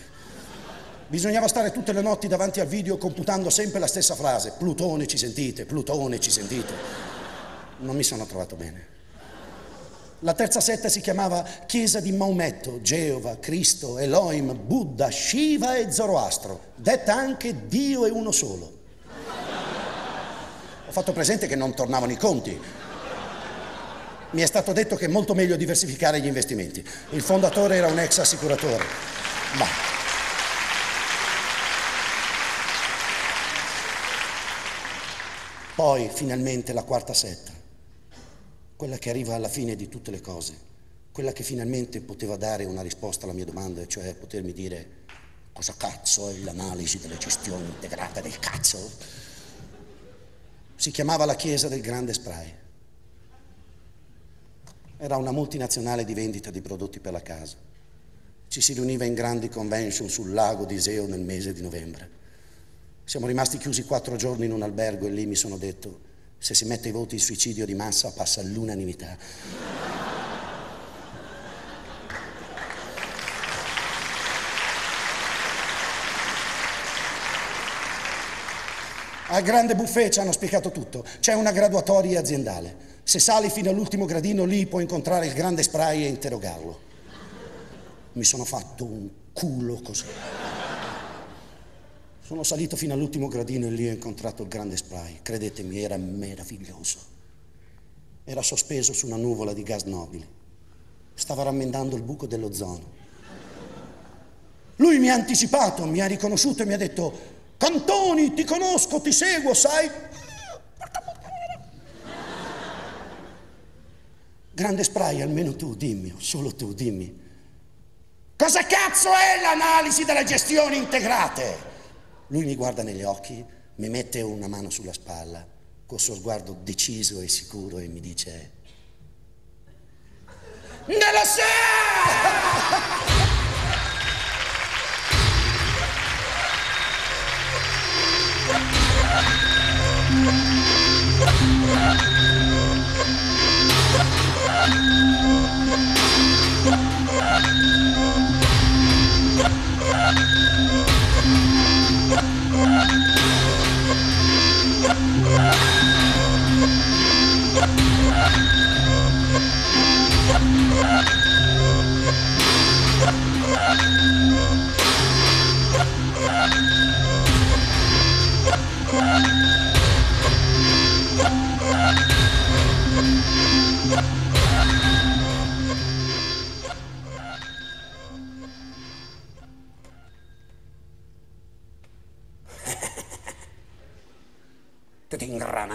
Bisognava stare tutte le notti davanti al video computando sempre la stessa frase, Plutone ci sentite, Plutone ci sentite. Non mi sono trovato bene. La terza setta si chiamava Chiesa di Maometto, Geova, Cristo, Elohim, Buddha, Shiva e Zoroastro, detta anche Dio è uno solo. Ho fatto presente che non tornavano i conti. Mi è stato detto che è molto meglio diversificare gli investimenti. Il fondatore era un ex assicuratore. Ma... Poi finalmente la quarta setta quella che arriva alla fine di tutte le cose, quella che finalmente poteva dare una risposta alla mia domanda, cioè potermi dire cosa cazzo è l'analisi della gestione integrata del cazzo? Si chiamava la Chiesa del Grande Spray. Era una multinazionale di vendita di prodotti per la casa. Ci si riuniva in grandi convention sul lago di Iseo nel mese di novembre. Siamo rimasti chiusi quattro giorni in un albergo e lì mi sono detto se si mette i voti il suicidio di massa passa all'unanimità. Al grande buffet ci hanno spiegato tutto. C'è una graduatoria aziendale. Se sali fino all'ultimo gradino lì puoi incontrare il grande spray e interrogarlo. Mi sono fatto un culo così. Sono salito fino all'ultimo gradino e lì ho incontrato il grande spray. Credetemi, era meraviglioso. Era sospeso su una nuvola di gas nobile. Stava rammendando il buco dell'ozono. Lui mi ha anticipato, mi ha riconosciuto e mi ha detto, Cantoni, ti conosco, ti seguo, sai? Grande spray, almeno tu dimmi, solo tu dimmi. Cosa cazzo è l'analisi delle gestioni integrate? Lui mi guarda negli occhi, mi mette una mano sulla spalla, col suo sguardo deciso e sicuro e mi dice... Ne lo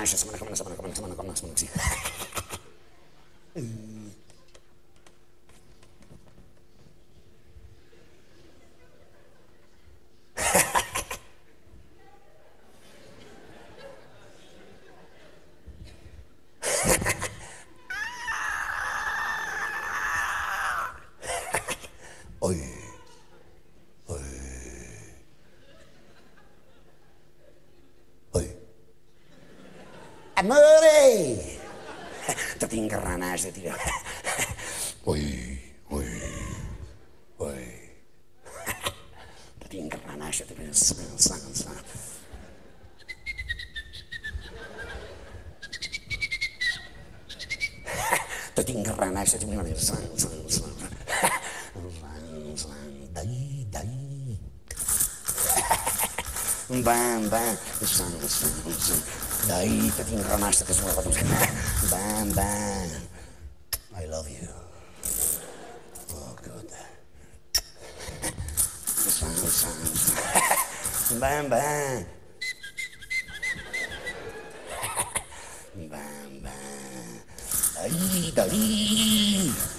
vámonos, vámonos, vámonos, vámonos, vámonos, vámonos, vámonos, vámonos, vámonos, vámonos, vámonos, vámonos, vámonos, vámonos, vámonos, знаешь, я тебя смел сам, сам. Ты тингра, знаешь, я тебя сам, сам, сам. Дай, дай. Бам, бам, сам, сам, сам. Дай, ты тингра, знаешь, я тебя смел потом. Бам, бам. Bam, bam. Bam, bam. Dai, dai.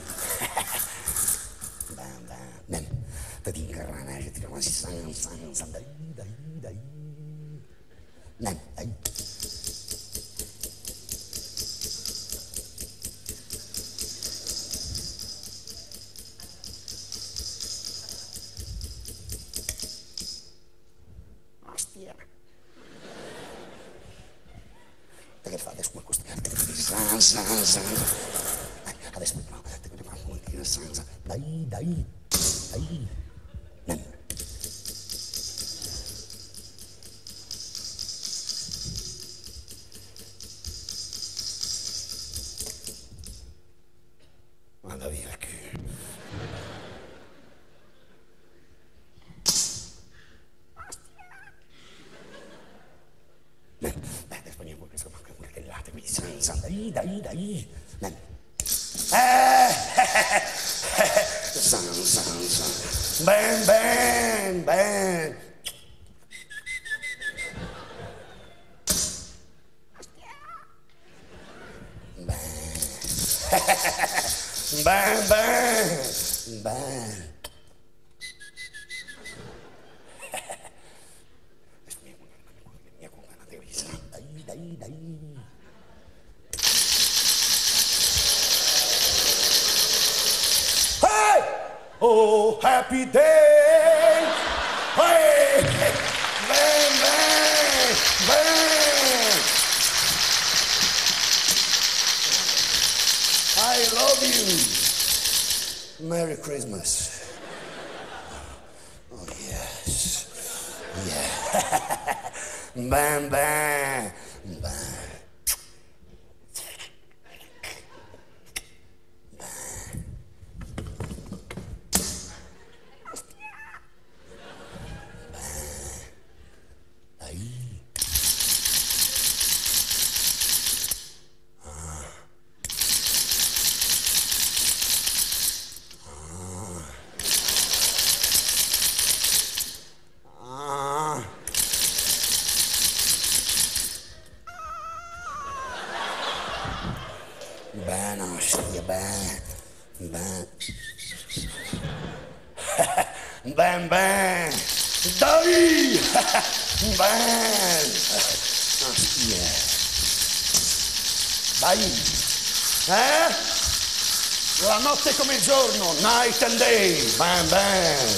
notte come il giorno, night and day, bam bam,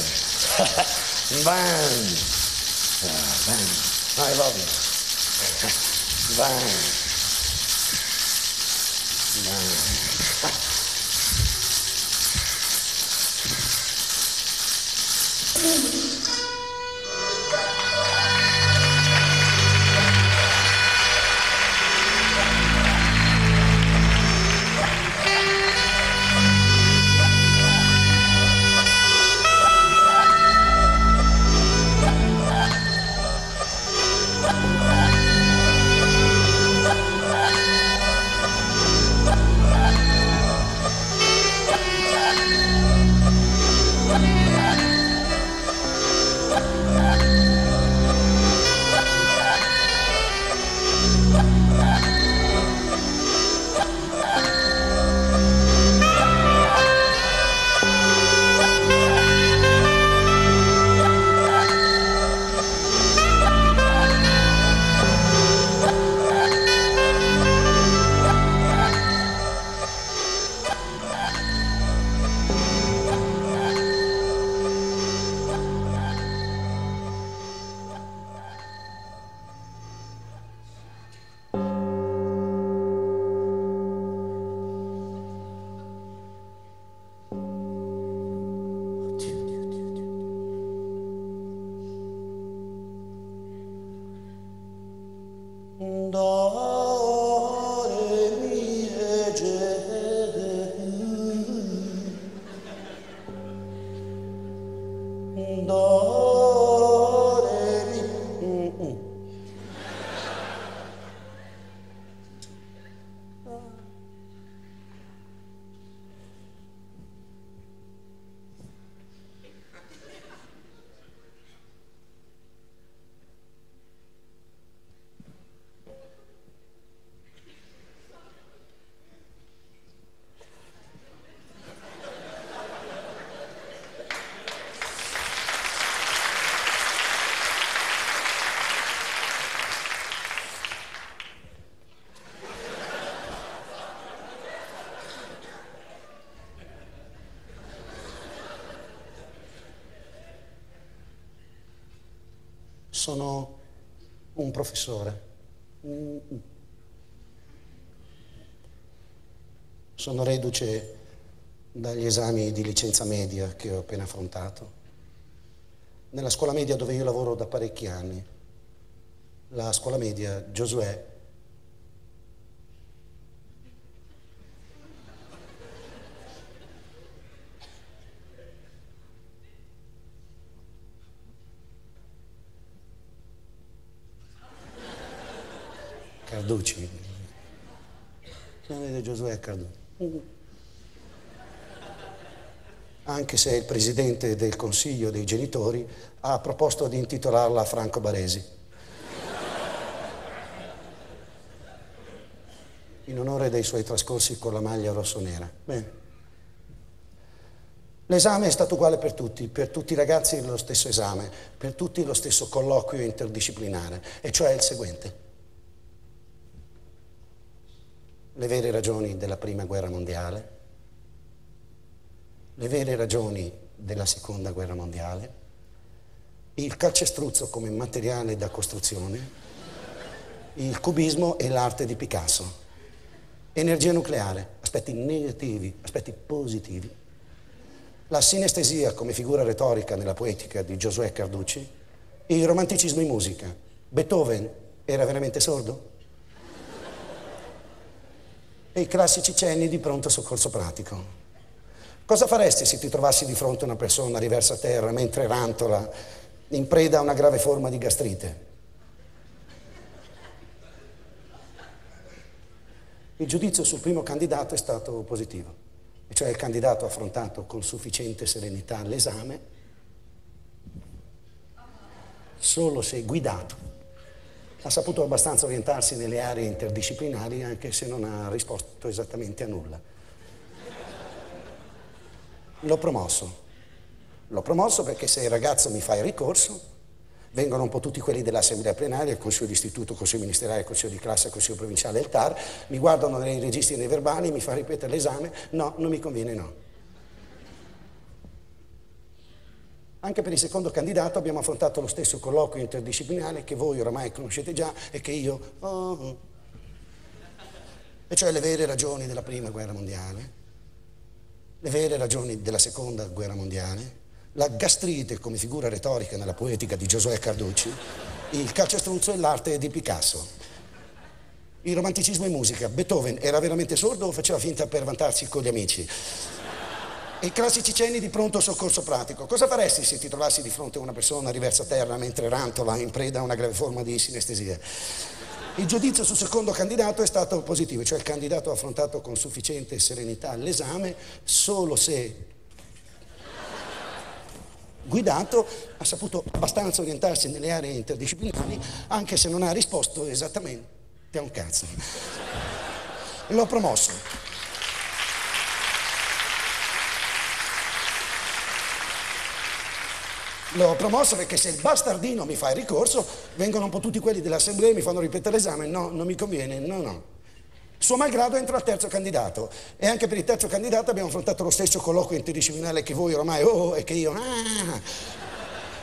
bam, ah, bam, I love you, bam. sono un professore. Sono reduce dagli esami di licenza media che ho appena affrontato. Nella scuola media dove io lavoro da parecchi anni, la scuola media Giosuè Carducci. Chiamate Giosuè Carducci. Anche se il presidente del consiglio dei genitori ha proposto di intitolarla Franco Baresi. In onore dei suoi trascorsi con la maglia rossonera. Bene. L'esame è stato uguale per tutti, per tutti i ragazzi lo stesso esame, per tutti lo stesso colloquio interdisciplinare, e cioè il seguente. Le vere ragioni della prima guerra mondiale, le vere ragioni della seconda guerra mondiale, il calcestruzzo come materiale da costruzione, il cubismo e l'arte di Picasso, energia nucleare, aspetti negativi, aspetti positivi, la sinestesia come figura retorica nella poetica di Giosuè Carducci, il romanticismo in musica. Beethoven era veramente sordo? E i classici cenni di pronto soccorso pratico. Cosa faresti se ti trovassi di fronte a una persona riversa a terra mentre rantola in preda a una grave forma di gastrite? Il giudizio sul primo candidato è stato positivo, e cioè il candidato ha affrontato con sufficiente serenità l'esame solo se guidato ha saputo abbastanza orientarsi nelle aree interdisciplinari anche se non ha risposto esattamente a nulla. L'ho promosso. L'ho promosso perché se il ragazzo mi fa il ricorso, vengono un po' tutti quelli dell'assemblea plenaria, il consiglio di istituto, il consiglio ministeriale, il consiglio di classe, il consiglio provinciale il TAR, mi guardano nei registri e nei verbali, mi fa ripetere l'esame, no, non mi conviene no. Anche per il secondo candidato abbiamo affrontato lo stesso colloquio interdisciplinare che voi oramai conoscete già e che io... Oh. E cioè le vere ragioni della prima guerra mondiale, le vere ragioni della seconda guerra mondiale, la gastrite come figura retorica nella poetica di Giosuè Carducci, il calcestruzzo e l'arte di Picasso. Il romanticismo in musica. Beethoven era veramente sordo o faceva finta per vantarsi con gli amici? I classici cenni di pronto soccorso pratico. Cosa faresti se ti trovassi di fronte a una persona riversa a terra mentre rantola in preda a una grave forma di sinestesia? Il giudizio sul secondo candidato è stato positivo, cioè il candidato ha affrontato con sufficiente serenità l'esame solo se guidato ha saputo abbastanza orientarsi nelle aree interdisciplinari anche se non ha risposto esattamente a un cazzo. L'ho promosso. L'ho promosso perché se il bastardino mi fa il ricorso, vengono un po' tutti quelli dell'assemblea e mi fanno ripetere l'esame. No, non mi conviene, no, no. Suo malgrado entra al terzo candidato e anche per il terzo candidato abbiamo affrontato lo stesso colloquio interdisciplinare che voi ormai, oh, e che io, ah,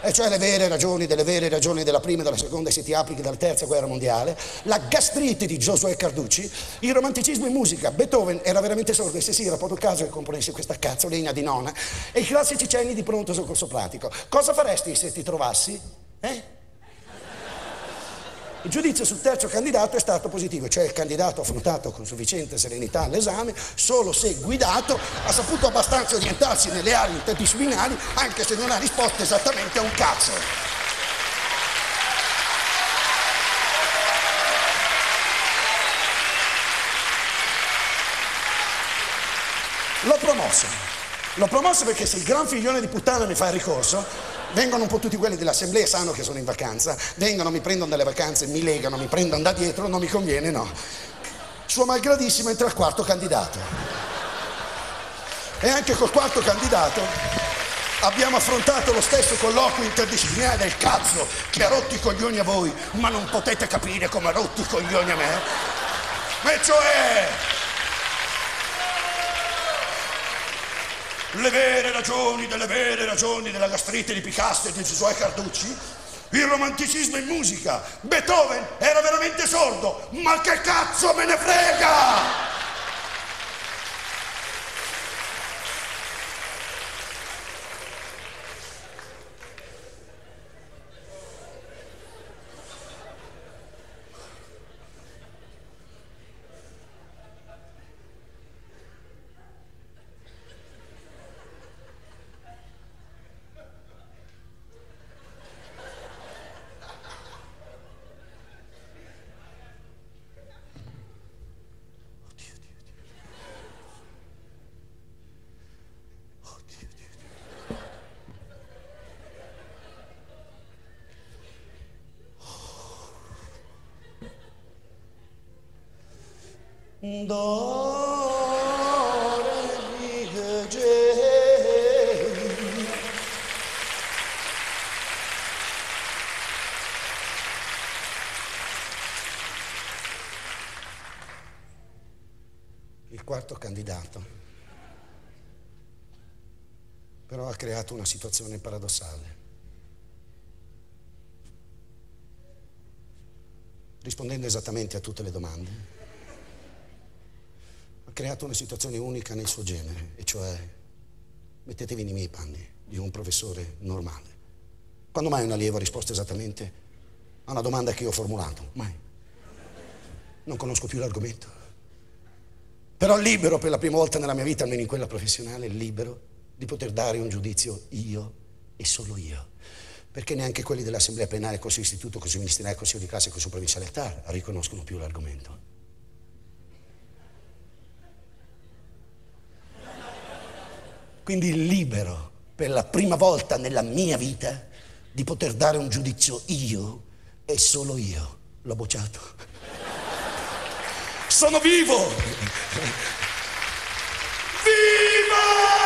e cioè le vere ragioni delle vere ragioni della prima e della seconda e se ti applichi dalla terza guerra mondiale, la gastrite di Giosuè Carducci, il romanticismo in musica, Beethoven era veramente sordo e se sì era proprio caso che componesse questa cazzolina di nonna, e i classici cenni di pronto soccorso pratico. Cosa faresti se ti trovassi? Eh? Il giudizio sul terzo candidato è stato positivo, cioè il candidato ha affrontato con sufficiente serenità l'esame solo se guidato ha saputo abbastanza orientarsi nelle aree interdisciplinari anche se non ha risposto esattamente a un cazzo. L'ho promosso. L'ho promosso perché se il gran figlione di puttana mi fa il ricorso, vengono un po' tutti quelli dell'assemblea, sanno che sono in vacanza, vengono, mi prendono dalle vacanze, mi legano, mi prendono da dietro, non mi conviene, no. Suo malgradissimo entra il quarto candidato. E anche col quarto candidato abbiamo affrontato lo stesso colloquio interdisciplinare del cazzo che ha rotto i coglioni a voi, ma non potete capire come ha rotto i coglioni a me. E cioè le vere ragioni delle vere ragioni della gastrite di Picasso e di Giosuè Carducci, il romanticismo in musica. Beethoven era veramente sordo, ma che cazzo me ne frega! Il quarto candidato però ha creato una situazione paradossale. Rispondendo esattamente a tutte le domande, creato una situazione unica nel suo genere, e cioè mettetevi nei miei panni di un professore normale. Quando mai un allievo ha risposto esattamente a una domanda che io ho formulato? Mai. Non conosco più l'argomento. Però libero per la prima volta nella mia vita, almeno in quella professionale, libero di poter dare un giudizio io e solo io. Perché neanche quelli dell'Assemblea Penale, Consiglio Istituto, Consiglio Ministeriale, Consiglio di Classe Consiglio Provinciale TAR riconoscono più l'argomento. Quindi libero per la prima volta nella mia vita di poter dare un giudizio io e solo io. L'ho bocciato. Sono vivo! Viva!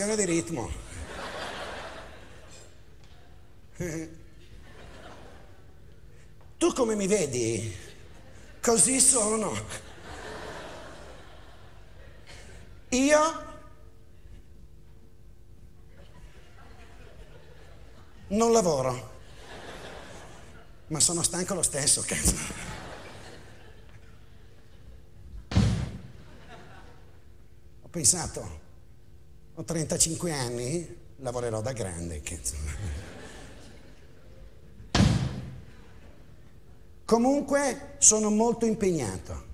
Questione di ritmo. Tu come mi vedi? Così sono. Io non lavoro, ma sono stanco lo stesso, cazzo. Ho pensato, ho 35 anni, lavorerò da grande. Comunque sono molto impegnato.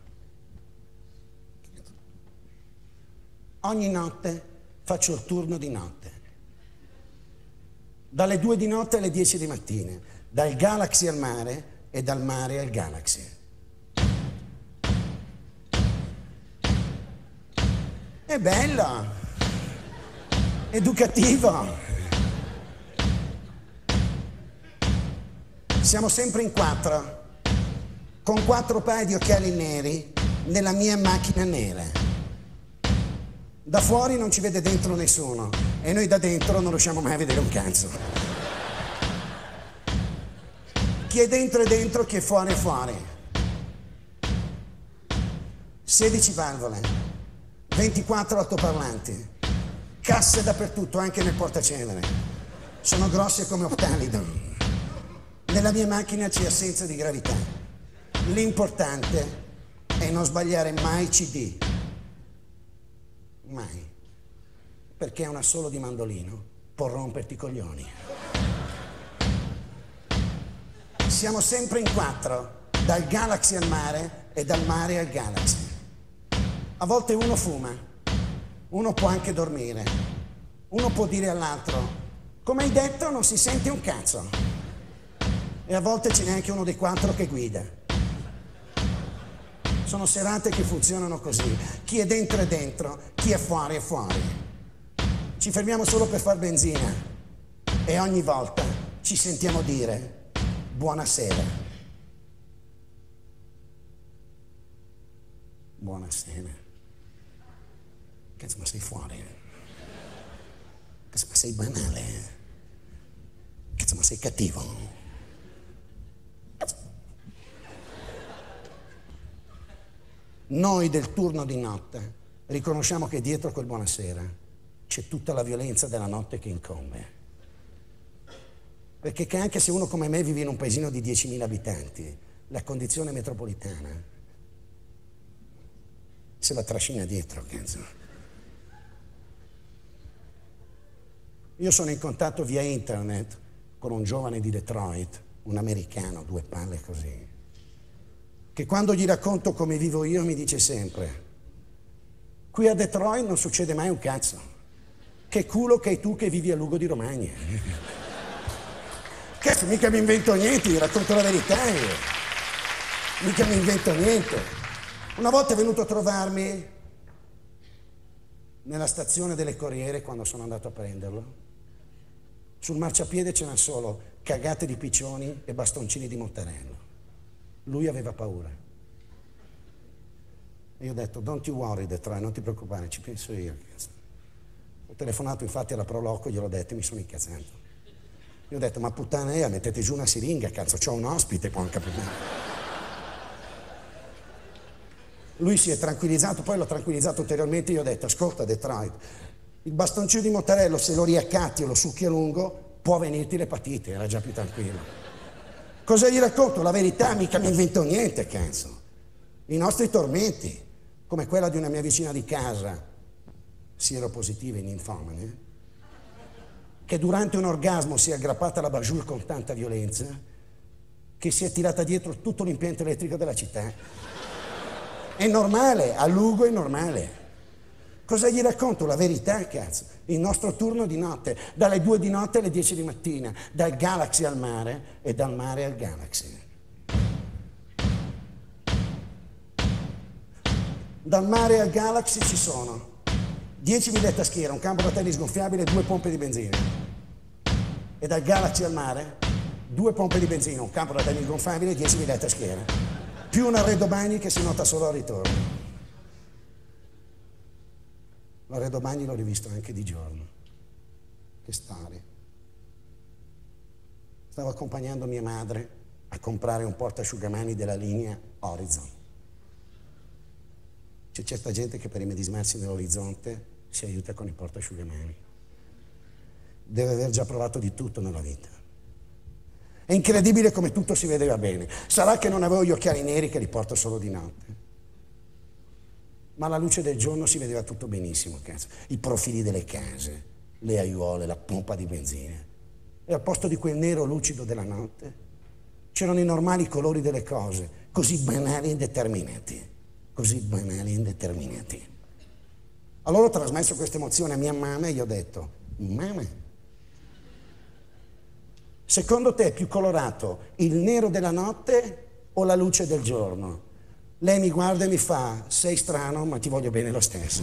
Ogni notte faccio il turno di notte. Dalle 2 di notte alle 10 di mattina. Dal Galaxy al mare e dal mare al Galaxy. È bella educativo. Siamo sempre in quattro, con quattro paia di occhiali neri nella mia macchina nera. Da fuori non ci vede dentro nessuno e noi da dentro non riusciamo mai a vedere un cazzo. Chi è dentro è dentro, chi è fuori è fuori. 16 valvole, 24 altoparlanti, Casse dappertutto, anche nel portacenere. Sono grosse come Octalidon. Nella mia macchina c'è assenza di gravità. L'importante è non sbagliare mai CD. Mai. Perché una solo di mandolino può romperti i coglioni. Siamo sempre in quattro, dal Galaxy al mare e dal mare al Galaxy. A volte uno fuma, uno può anche dormire, uno può dire all'altro, come hai detto non si sente un cazzo. E a volte ce n'è anche uno dei quattro che guida. Sono serate che funzionano così. Chi è dentro è dentro, chi è fuori è fuori. Ci fermiamo solo per far benzina e ogni volta ci sentiamo dire buonasera. Buonasera. Cazzo, ma sei fuori. Cazzo, ma sei banale. Cazzo, ma sei cattivo. Noi del turno di notte riconosciamo che dietro quel buonasera c'è tutta la violenza della notte che incombe. Perché anche se uno come me vive in un paesino di 10.000 abitanti, la condizione metropolitana se la trascina dietro, cazzo. Io sono in contatto via internet con un giovane di Detroit, un americano, due palle così che quando gli racconto come vivo io mi dice sempre, qui a Detroit non succede mai un cazzo. Che culo che hai tu che vivi a Lugo di Romagna. Cazzo, mica mi invento niente, vi racconto la verità io. Mica mi invento niente. Una volta è venuto a trovarmi nella stazione delle Corriere quando sono andato a prenderlo. Sul marciapiede c'erano solo cagate di piccioni e bastoncini di montarello. Lui aveva paura. E io ho detto, don't you worry Detroit, non ti preoccupare, ci penso io. Ho telefonato infatti alla Proloco, gliel'ho detto e mi sono incazzato. Io ho detto, ma puttana mettete giù una siringa, cazzo, c'ho un ospite, può capitare. Lui si è tranquillizzato, poi l'ho tranquillizzato ulteriormente, io ho detto, ascolta Detroit, il bastoncino di motarello se lo riaccatti o lo succhi a lungo, può venirti l'epatite, era già più tranquillo. Cosa gli racconto? La verità, mica mi invento niente, cazzo. I nostri tormenti, come quella di una mia vicina di casa, sieropositiva in ninfomane, che durante un orgasmo si è aggrappata alla bajour con tanta violenza che si è tirata dietro tutto l'impianto elettrico della città. È normale, a Lugo è normale. Cosa gli racconto? La verità, cazzo. Il nostro turno di notte, dalle 2 di notte alle 10 di mattina, dal Galaxy al mare e dal mare al Galaxy. Dal mare al Galaxy ci sono 10 villette a schiera, un campo da tennis gonfiabile e due pompe di benzina. E dal Galaxy al mare, due pompe di benzina, un campo da tennis gonfiabile e 10 villette a schiera. Più un arredo bagni che si nota solo al ritorno. Loredo Magni l'ho rivisto anche di giorno. Che storia. Stavo accompagnando mia madre a comprare un portasciugamani della linea Horizon. C'è certa gente che per immedesimarsi nell'orizzonte si aiuta con i portasciugamani. Deve aver già provato di tutto nella vita. È incredibile come tutto si vedeva bene. Sarà che non avevo gli occhiali neri che li porto solo di notte ma alla luce del giorno si vedeva tutto benissimo, cazzo. I profili delle case, le aiuole, la pompa di benzina. E al posto di quel nero lucido della notte c'erano i normali colori delle cose, così banali e indeterminati. Così banali e indeterminati. Allora ho trasmesso questa emozione a mia mamma e gli ho detto, mamma, secondo te è più colorato il nero della notte o la luce del giorno? Lei mi guarda e mi fa, sei strano, ma ti voglio bene lo stesso.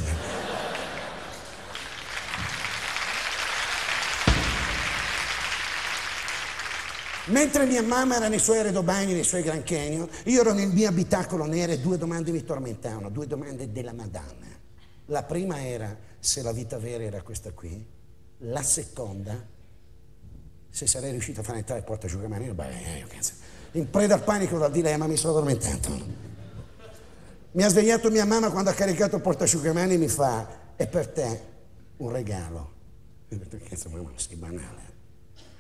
Mentre mia mamma era nei suoi aerodobagni, nei suoi Gran Canyon, io ero nel mio abitacolo nero e due domande mi tormentavano, due domande della Madonna. La prima era se la vita vera era questa qui, la seconda se sarei riuscito a fare entrare il portasciugamani, beh, in preda al panico dal dilemma mi sono addormentato. Mi ha svegliato mia mamma quando ha caricato il portasciugamani e mi fa, è per te un regalo. Io ho detto, cazzo mamma, sei banale.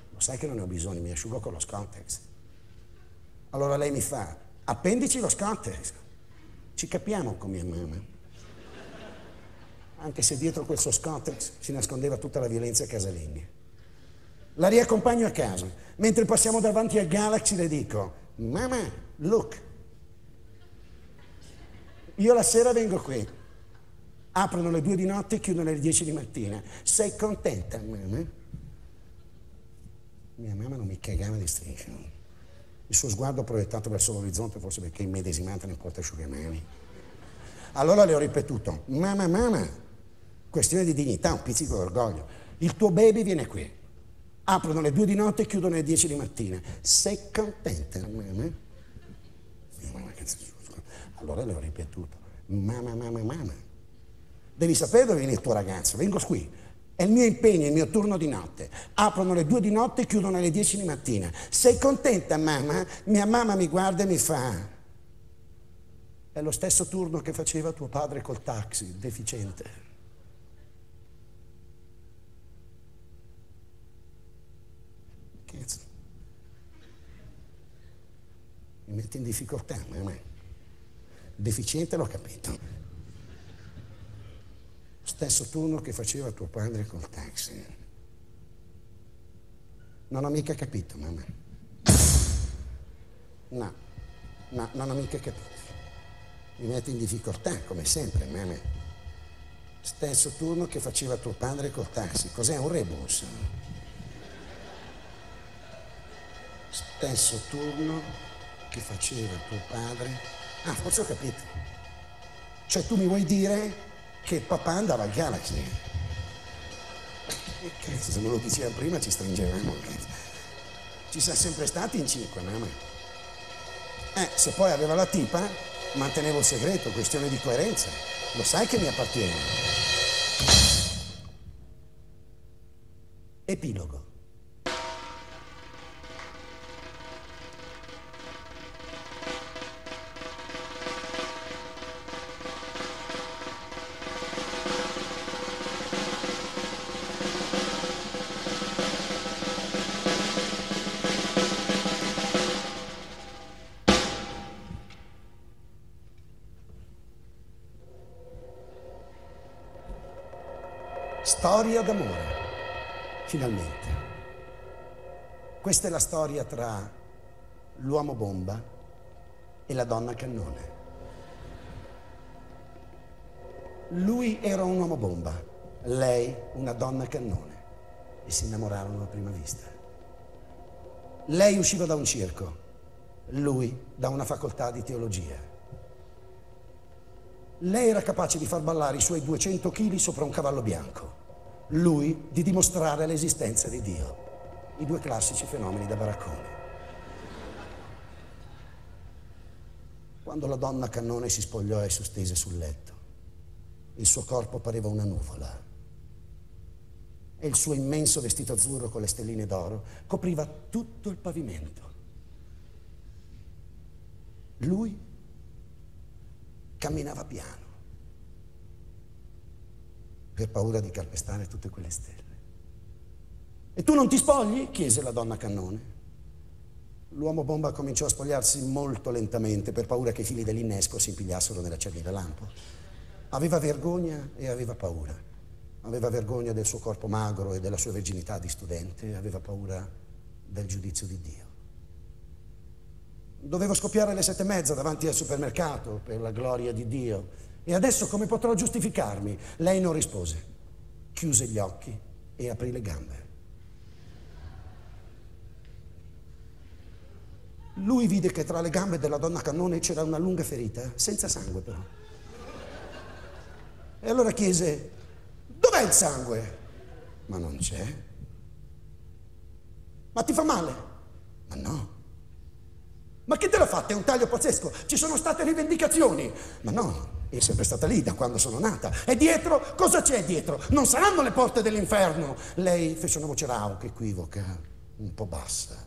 Lo sai che non ne ho bisogno, mi asciugo con lo Scottex. Allora lei mi fa, appendici lo Scottex. Ci capiamo con mia mamma. Anche se dietro quel suo Scottex si nascondeva tutta la violenza casalinga. La riaccompagno a casa. Mentre passiamo davanti al Galaxy le dico, mamma, look, io la sera vengo qui, aprono le due di notte e chiudono alle dieci di mattina. Sei contenta, mamma? Mia mamma non mi cagava di striscia. Il suo sguardo proiettato verso l'orizzonte, forse perché immedesimata nel portasciugamani. Allora le ho ripetuto, mamma, mamma, questione di dignità, un pizzico d'orgoglio. Il tuo baby viene qui. Aprono le due di notte e chiudono alle dieci di mattina. Sei contenta, mamma? Allora le ho ripetuto, mamma, mamma, mamma. Devi sapere dove viene il tuo ragazzo, vengo qui. È il mio impegno, il mio turno di notte. Aprono le due di notte e chiudono alle dieci di mattina. Sei contenta, mamma? Mia mamma mi guarda e mi fa. È lo stesso turno che faceva tuo padre col taxi, deficiente. Cazzo. Mi metti in difficoltà, mamma. Deficiente l'ho capito. Stesso turno che faceva tuo padre col taxi. Non ho mica capito, mamma. No, no, non ho mica capito. Mi metti in difficoltà, come sempre, mamma. Stesso turno che faceva tuo padre col taxi. Cos'è un rebus? Stesso turno che faceva tuo padre. Ah, forse ho capito. Cioè tu mi vuoi dire che papà andava al Galaxy. E cazzo, se me lo dicevano prima ci stringevamo. Ci siamo sempre stati in cinque, mamma. Eh, se poi aveva la tipa, mantenevo il segreto, questione di coerenza. Lo sai che mi appartiene. Epilogo. Storia d'amore, finalmente. Questa è la storia tra l'uomo bomba e la donna cannone. Lui era un uomo bomba, lei una donna cannone e si innamorarono a prima vista. Lei usciva da un circo, lui da una facoltà di teologia. Lei era capace di far ballare i suoi 200 kg sopra un cavallo bianco lui di dimostrare l'esistenza di Dio. I due classici fenomeni da baraccone. Quando la donna cannone si spogliò e sostese sul letto, il suo corpo pareva una nuvola e il suo immenso vestito azzurro con le stelline d'oro copriva tutto il pavimento. Lui camminava piano per paura di calpestare tutte quelle stelle. E tu non ti spogli? chiese la donna cannone. L'uomo bomba cominciò a spogliarsi molto lentamente per paura che i fili dell'innesco si impigliassero nella cerniera lampo. Aveva vergogna e aveva paura. Aveva vergogna del suo corpo magro e della sua virginità di studente aveva paura del giudizio di Dio. Dovevo scoppiare alle sette e mezza davanti al supermercato per la gloria di Dio e adesso come potrò giustificarmi? Lei non rispose, chiuse gli occhi e aprì le gambe. Lui vide che tra le gambe della donna cannone c'era una lunga ferita, senza sangue però. E allora chiese, dov'è il sangue? Ma non c'è. Ma ti fa male? Ma no. Ma che te l'ha fatta? È un taglio pazzesco. Ci sono state rivendicazioni. Ma no, è sempre stata lì da quando sono nata. E dietro, cosa c'è dietro? Non saranno le porte dell'inferno. Lei fece una voce rauca, equivoca, un po' bassa.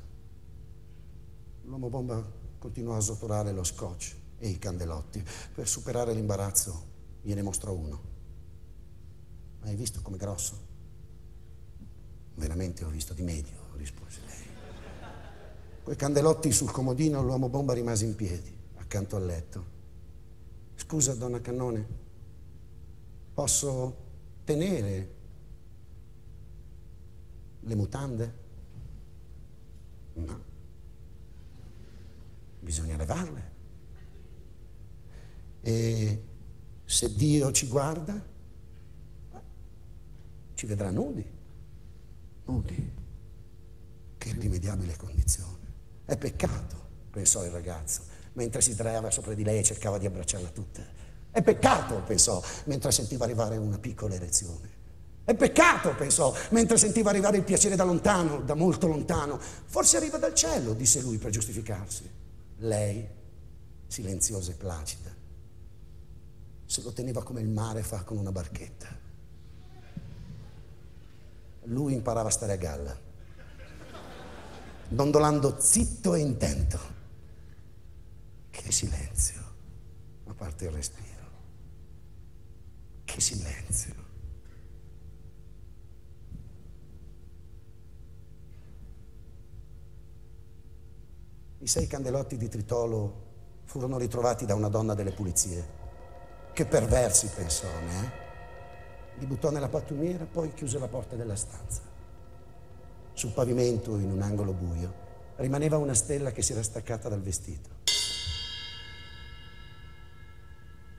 L'uomo bomba continuò a sottorare lo scotch e i candelotti. Per superare l'imbarazzo gliene mostrò uno. Hai visto com'è grosso? Veramente ho visto di medio, rispose lei. Coi candelotti sul comodino l'uomo bomba rimase in piedi, accanto al letto. Scusa, donna Cannone, posso tenere le mutande? No. Bisogna levarle. E se Dio ci guarda, ci vedrà nudi. Nudi. Che irrimediabile condizione. È peccato. pensò il ragazzo, mentre si sdraiava sopra di lei e cercava di abbracciarla tutta. È peccato, pensò, mentre sentiva arrivare una piccola erezione. È peccato, pensò, mentre sentiva arrivare il piacere da lontano, da molto lontano. Forse arriva dal cielo, disse lui per giustificarsi. Lei, silenziosa e placida, se lo teneva come il mare fa con una barchetta. Lui imparava a stare a galla, dondolando zitto e intento. Che silenzio, a parte il respiro. Che silenzio. I sei candelotti di Tritolo furono ritrovati da una donna delle pulizie. Che perversi, pensò, eh? Li buttò nella pattumiera, poi chiuse la porta della stanza. Sul pavimento, in un angolo buio, rimaneva una stella che si era staccata dal vestito.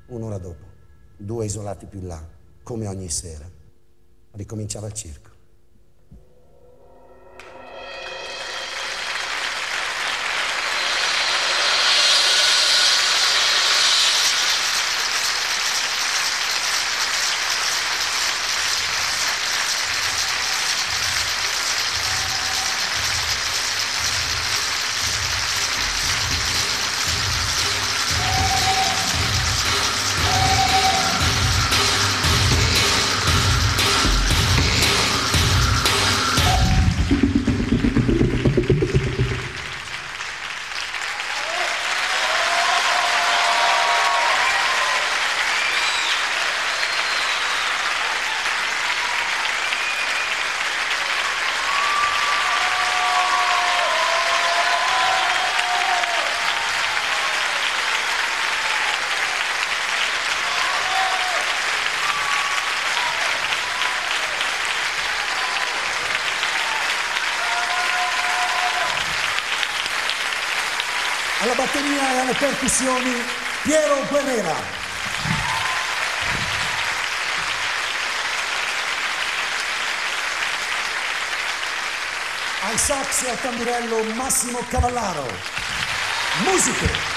Un'ora dopo, due isolati più là, come ogni sera, ricominciava il circo. Alla batteria e alle percussioni Piero Guerrera. Ai sax e al tamburello Massimo Cavallaro. Musiche.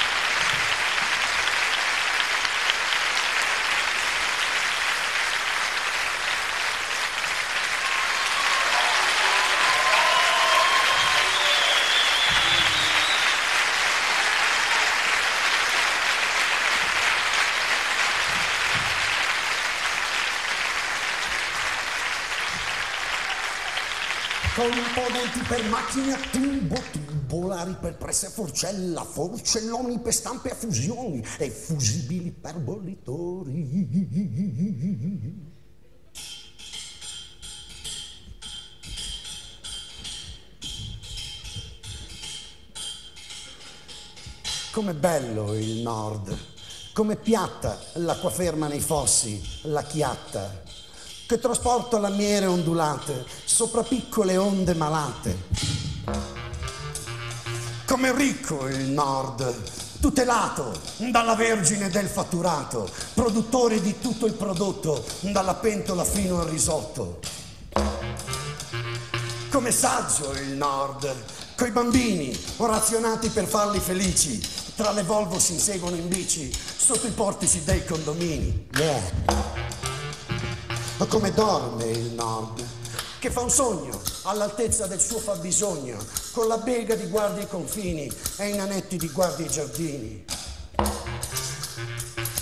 Componenti per macchine a tubo, tubolari per presse a forcella, forcelloni per stampe a fusioni e fusibili per bollitori. Com'è bello il nord, come piatta l'acqua ferma nei fossi, la chiatta che trasporta lamiere ondulate sopra piccole onde malate. Come ricco il nord, tutelato dalla vergine del fatturato, produttore di tutto il prodotto, dalla pentola fino al risotto. Come saggio il nord, coi bambini orazionati per farli felici, tra le Volvo si inseguono in bici, sotto i portici dei condomini. Yeah. Come dorme il nord? Che fa un sogno all'altezza del suo fabbisogno, con la bega di guardi i confini e i nanetti di guardi i giardini.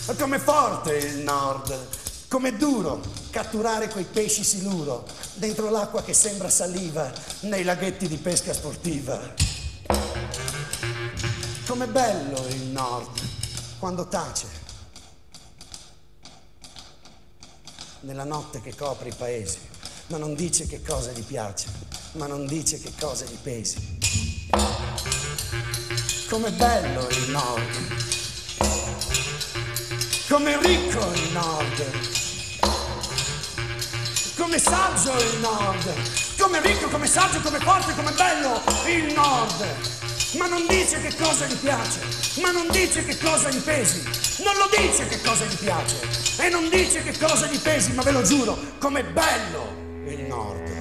Ma com'è forte il nord? Com'è duro catturare quei pesci siluro dentro l'acqua che sembra saliva nei laghetti di pesca sportiva. Com'è bello il nord quando tace nella notte che copre i paesi, ma non dice che cosa gli piace, ma non dice che cosa gli pesi. Com'è bello il nord, com'è ricco il nord, com'è saggio il nord, com'è ricco, com'è saggio, com'è forte, com'è bello il nord. Ma non dice che cosa gli piace, ma non dice che cosa gli pesi, non lo dice che cosa gli piace e non dice che cosa gli pesi, ma ve lo giuro, com'è bello il nord.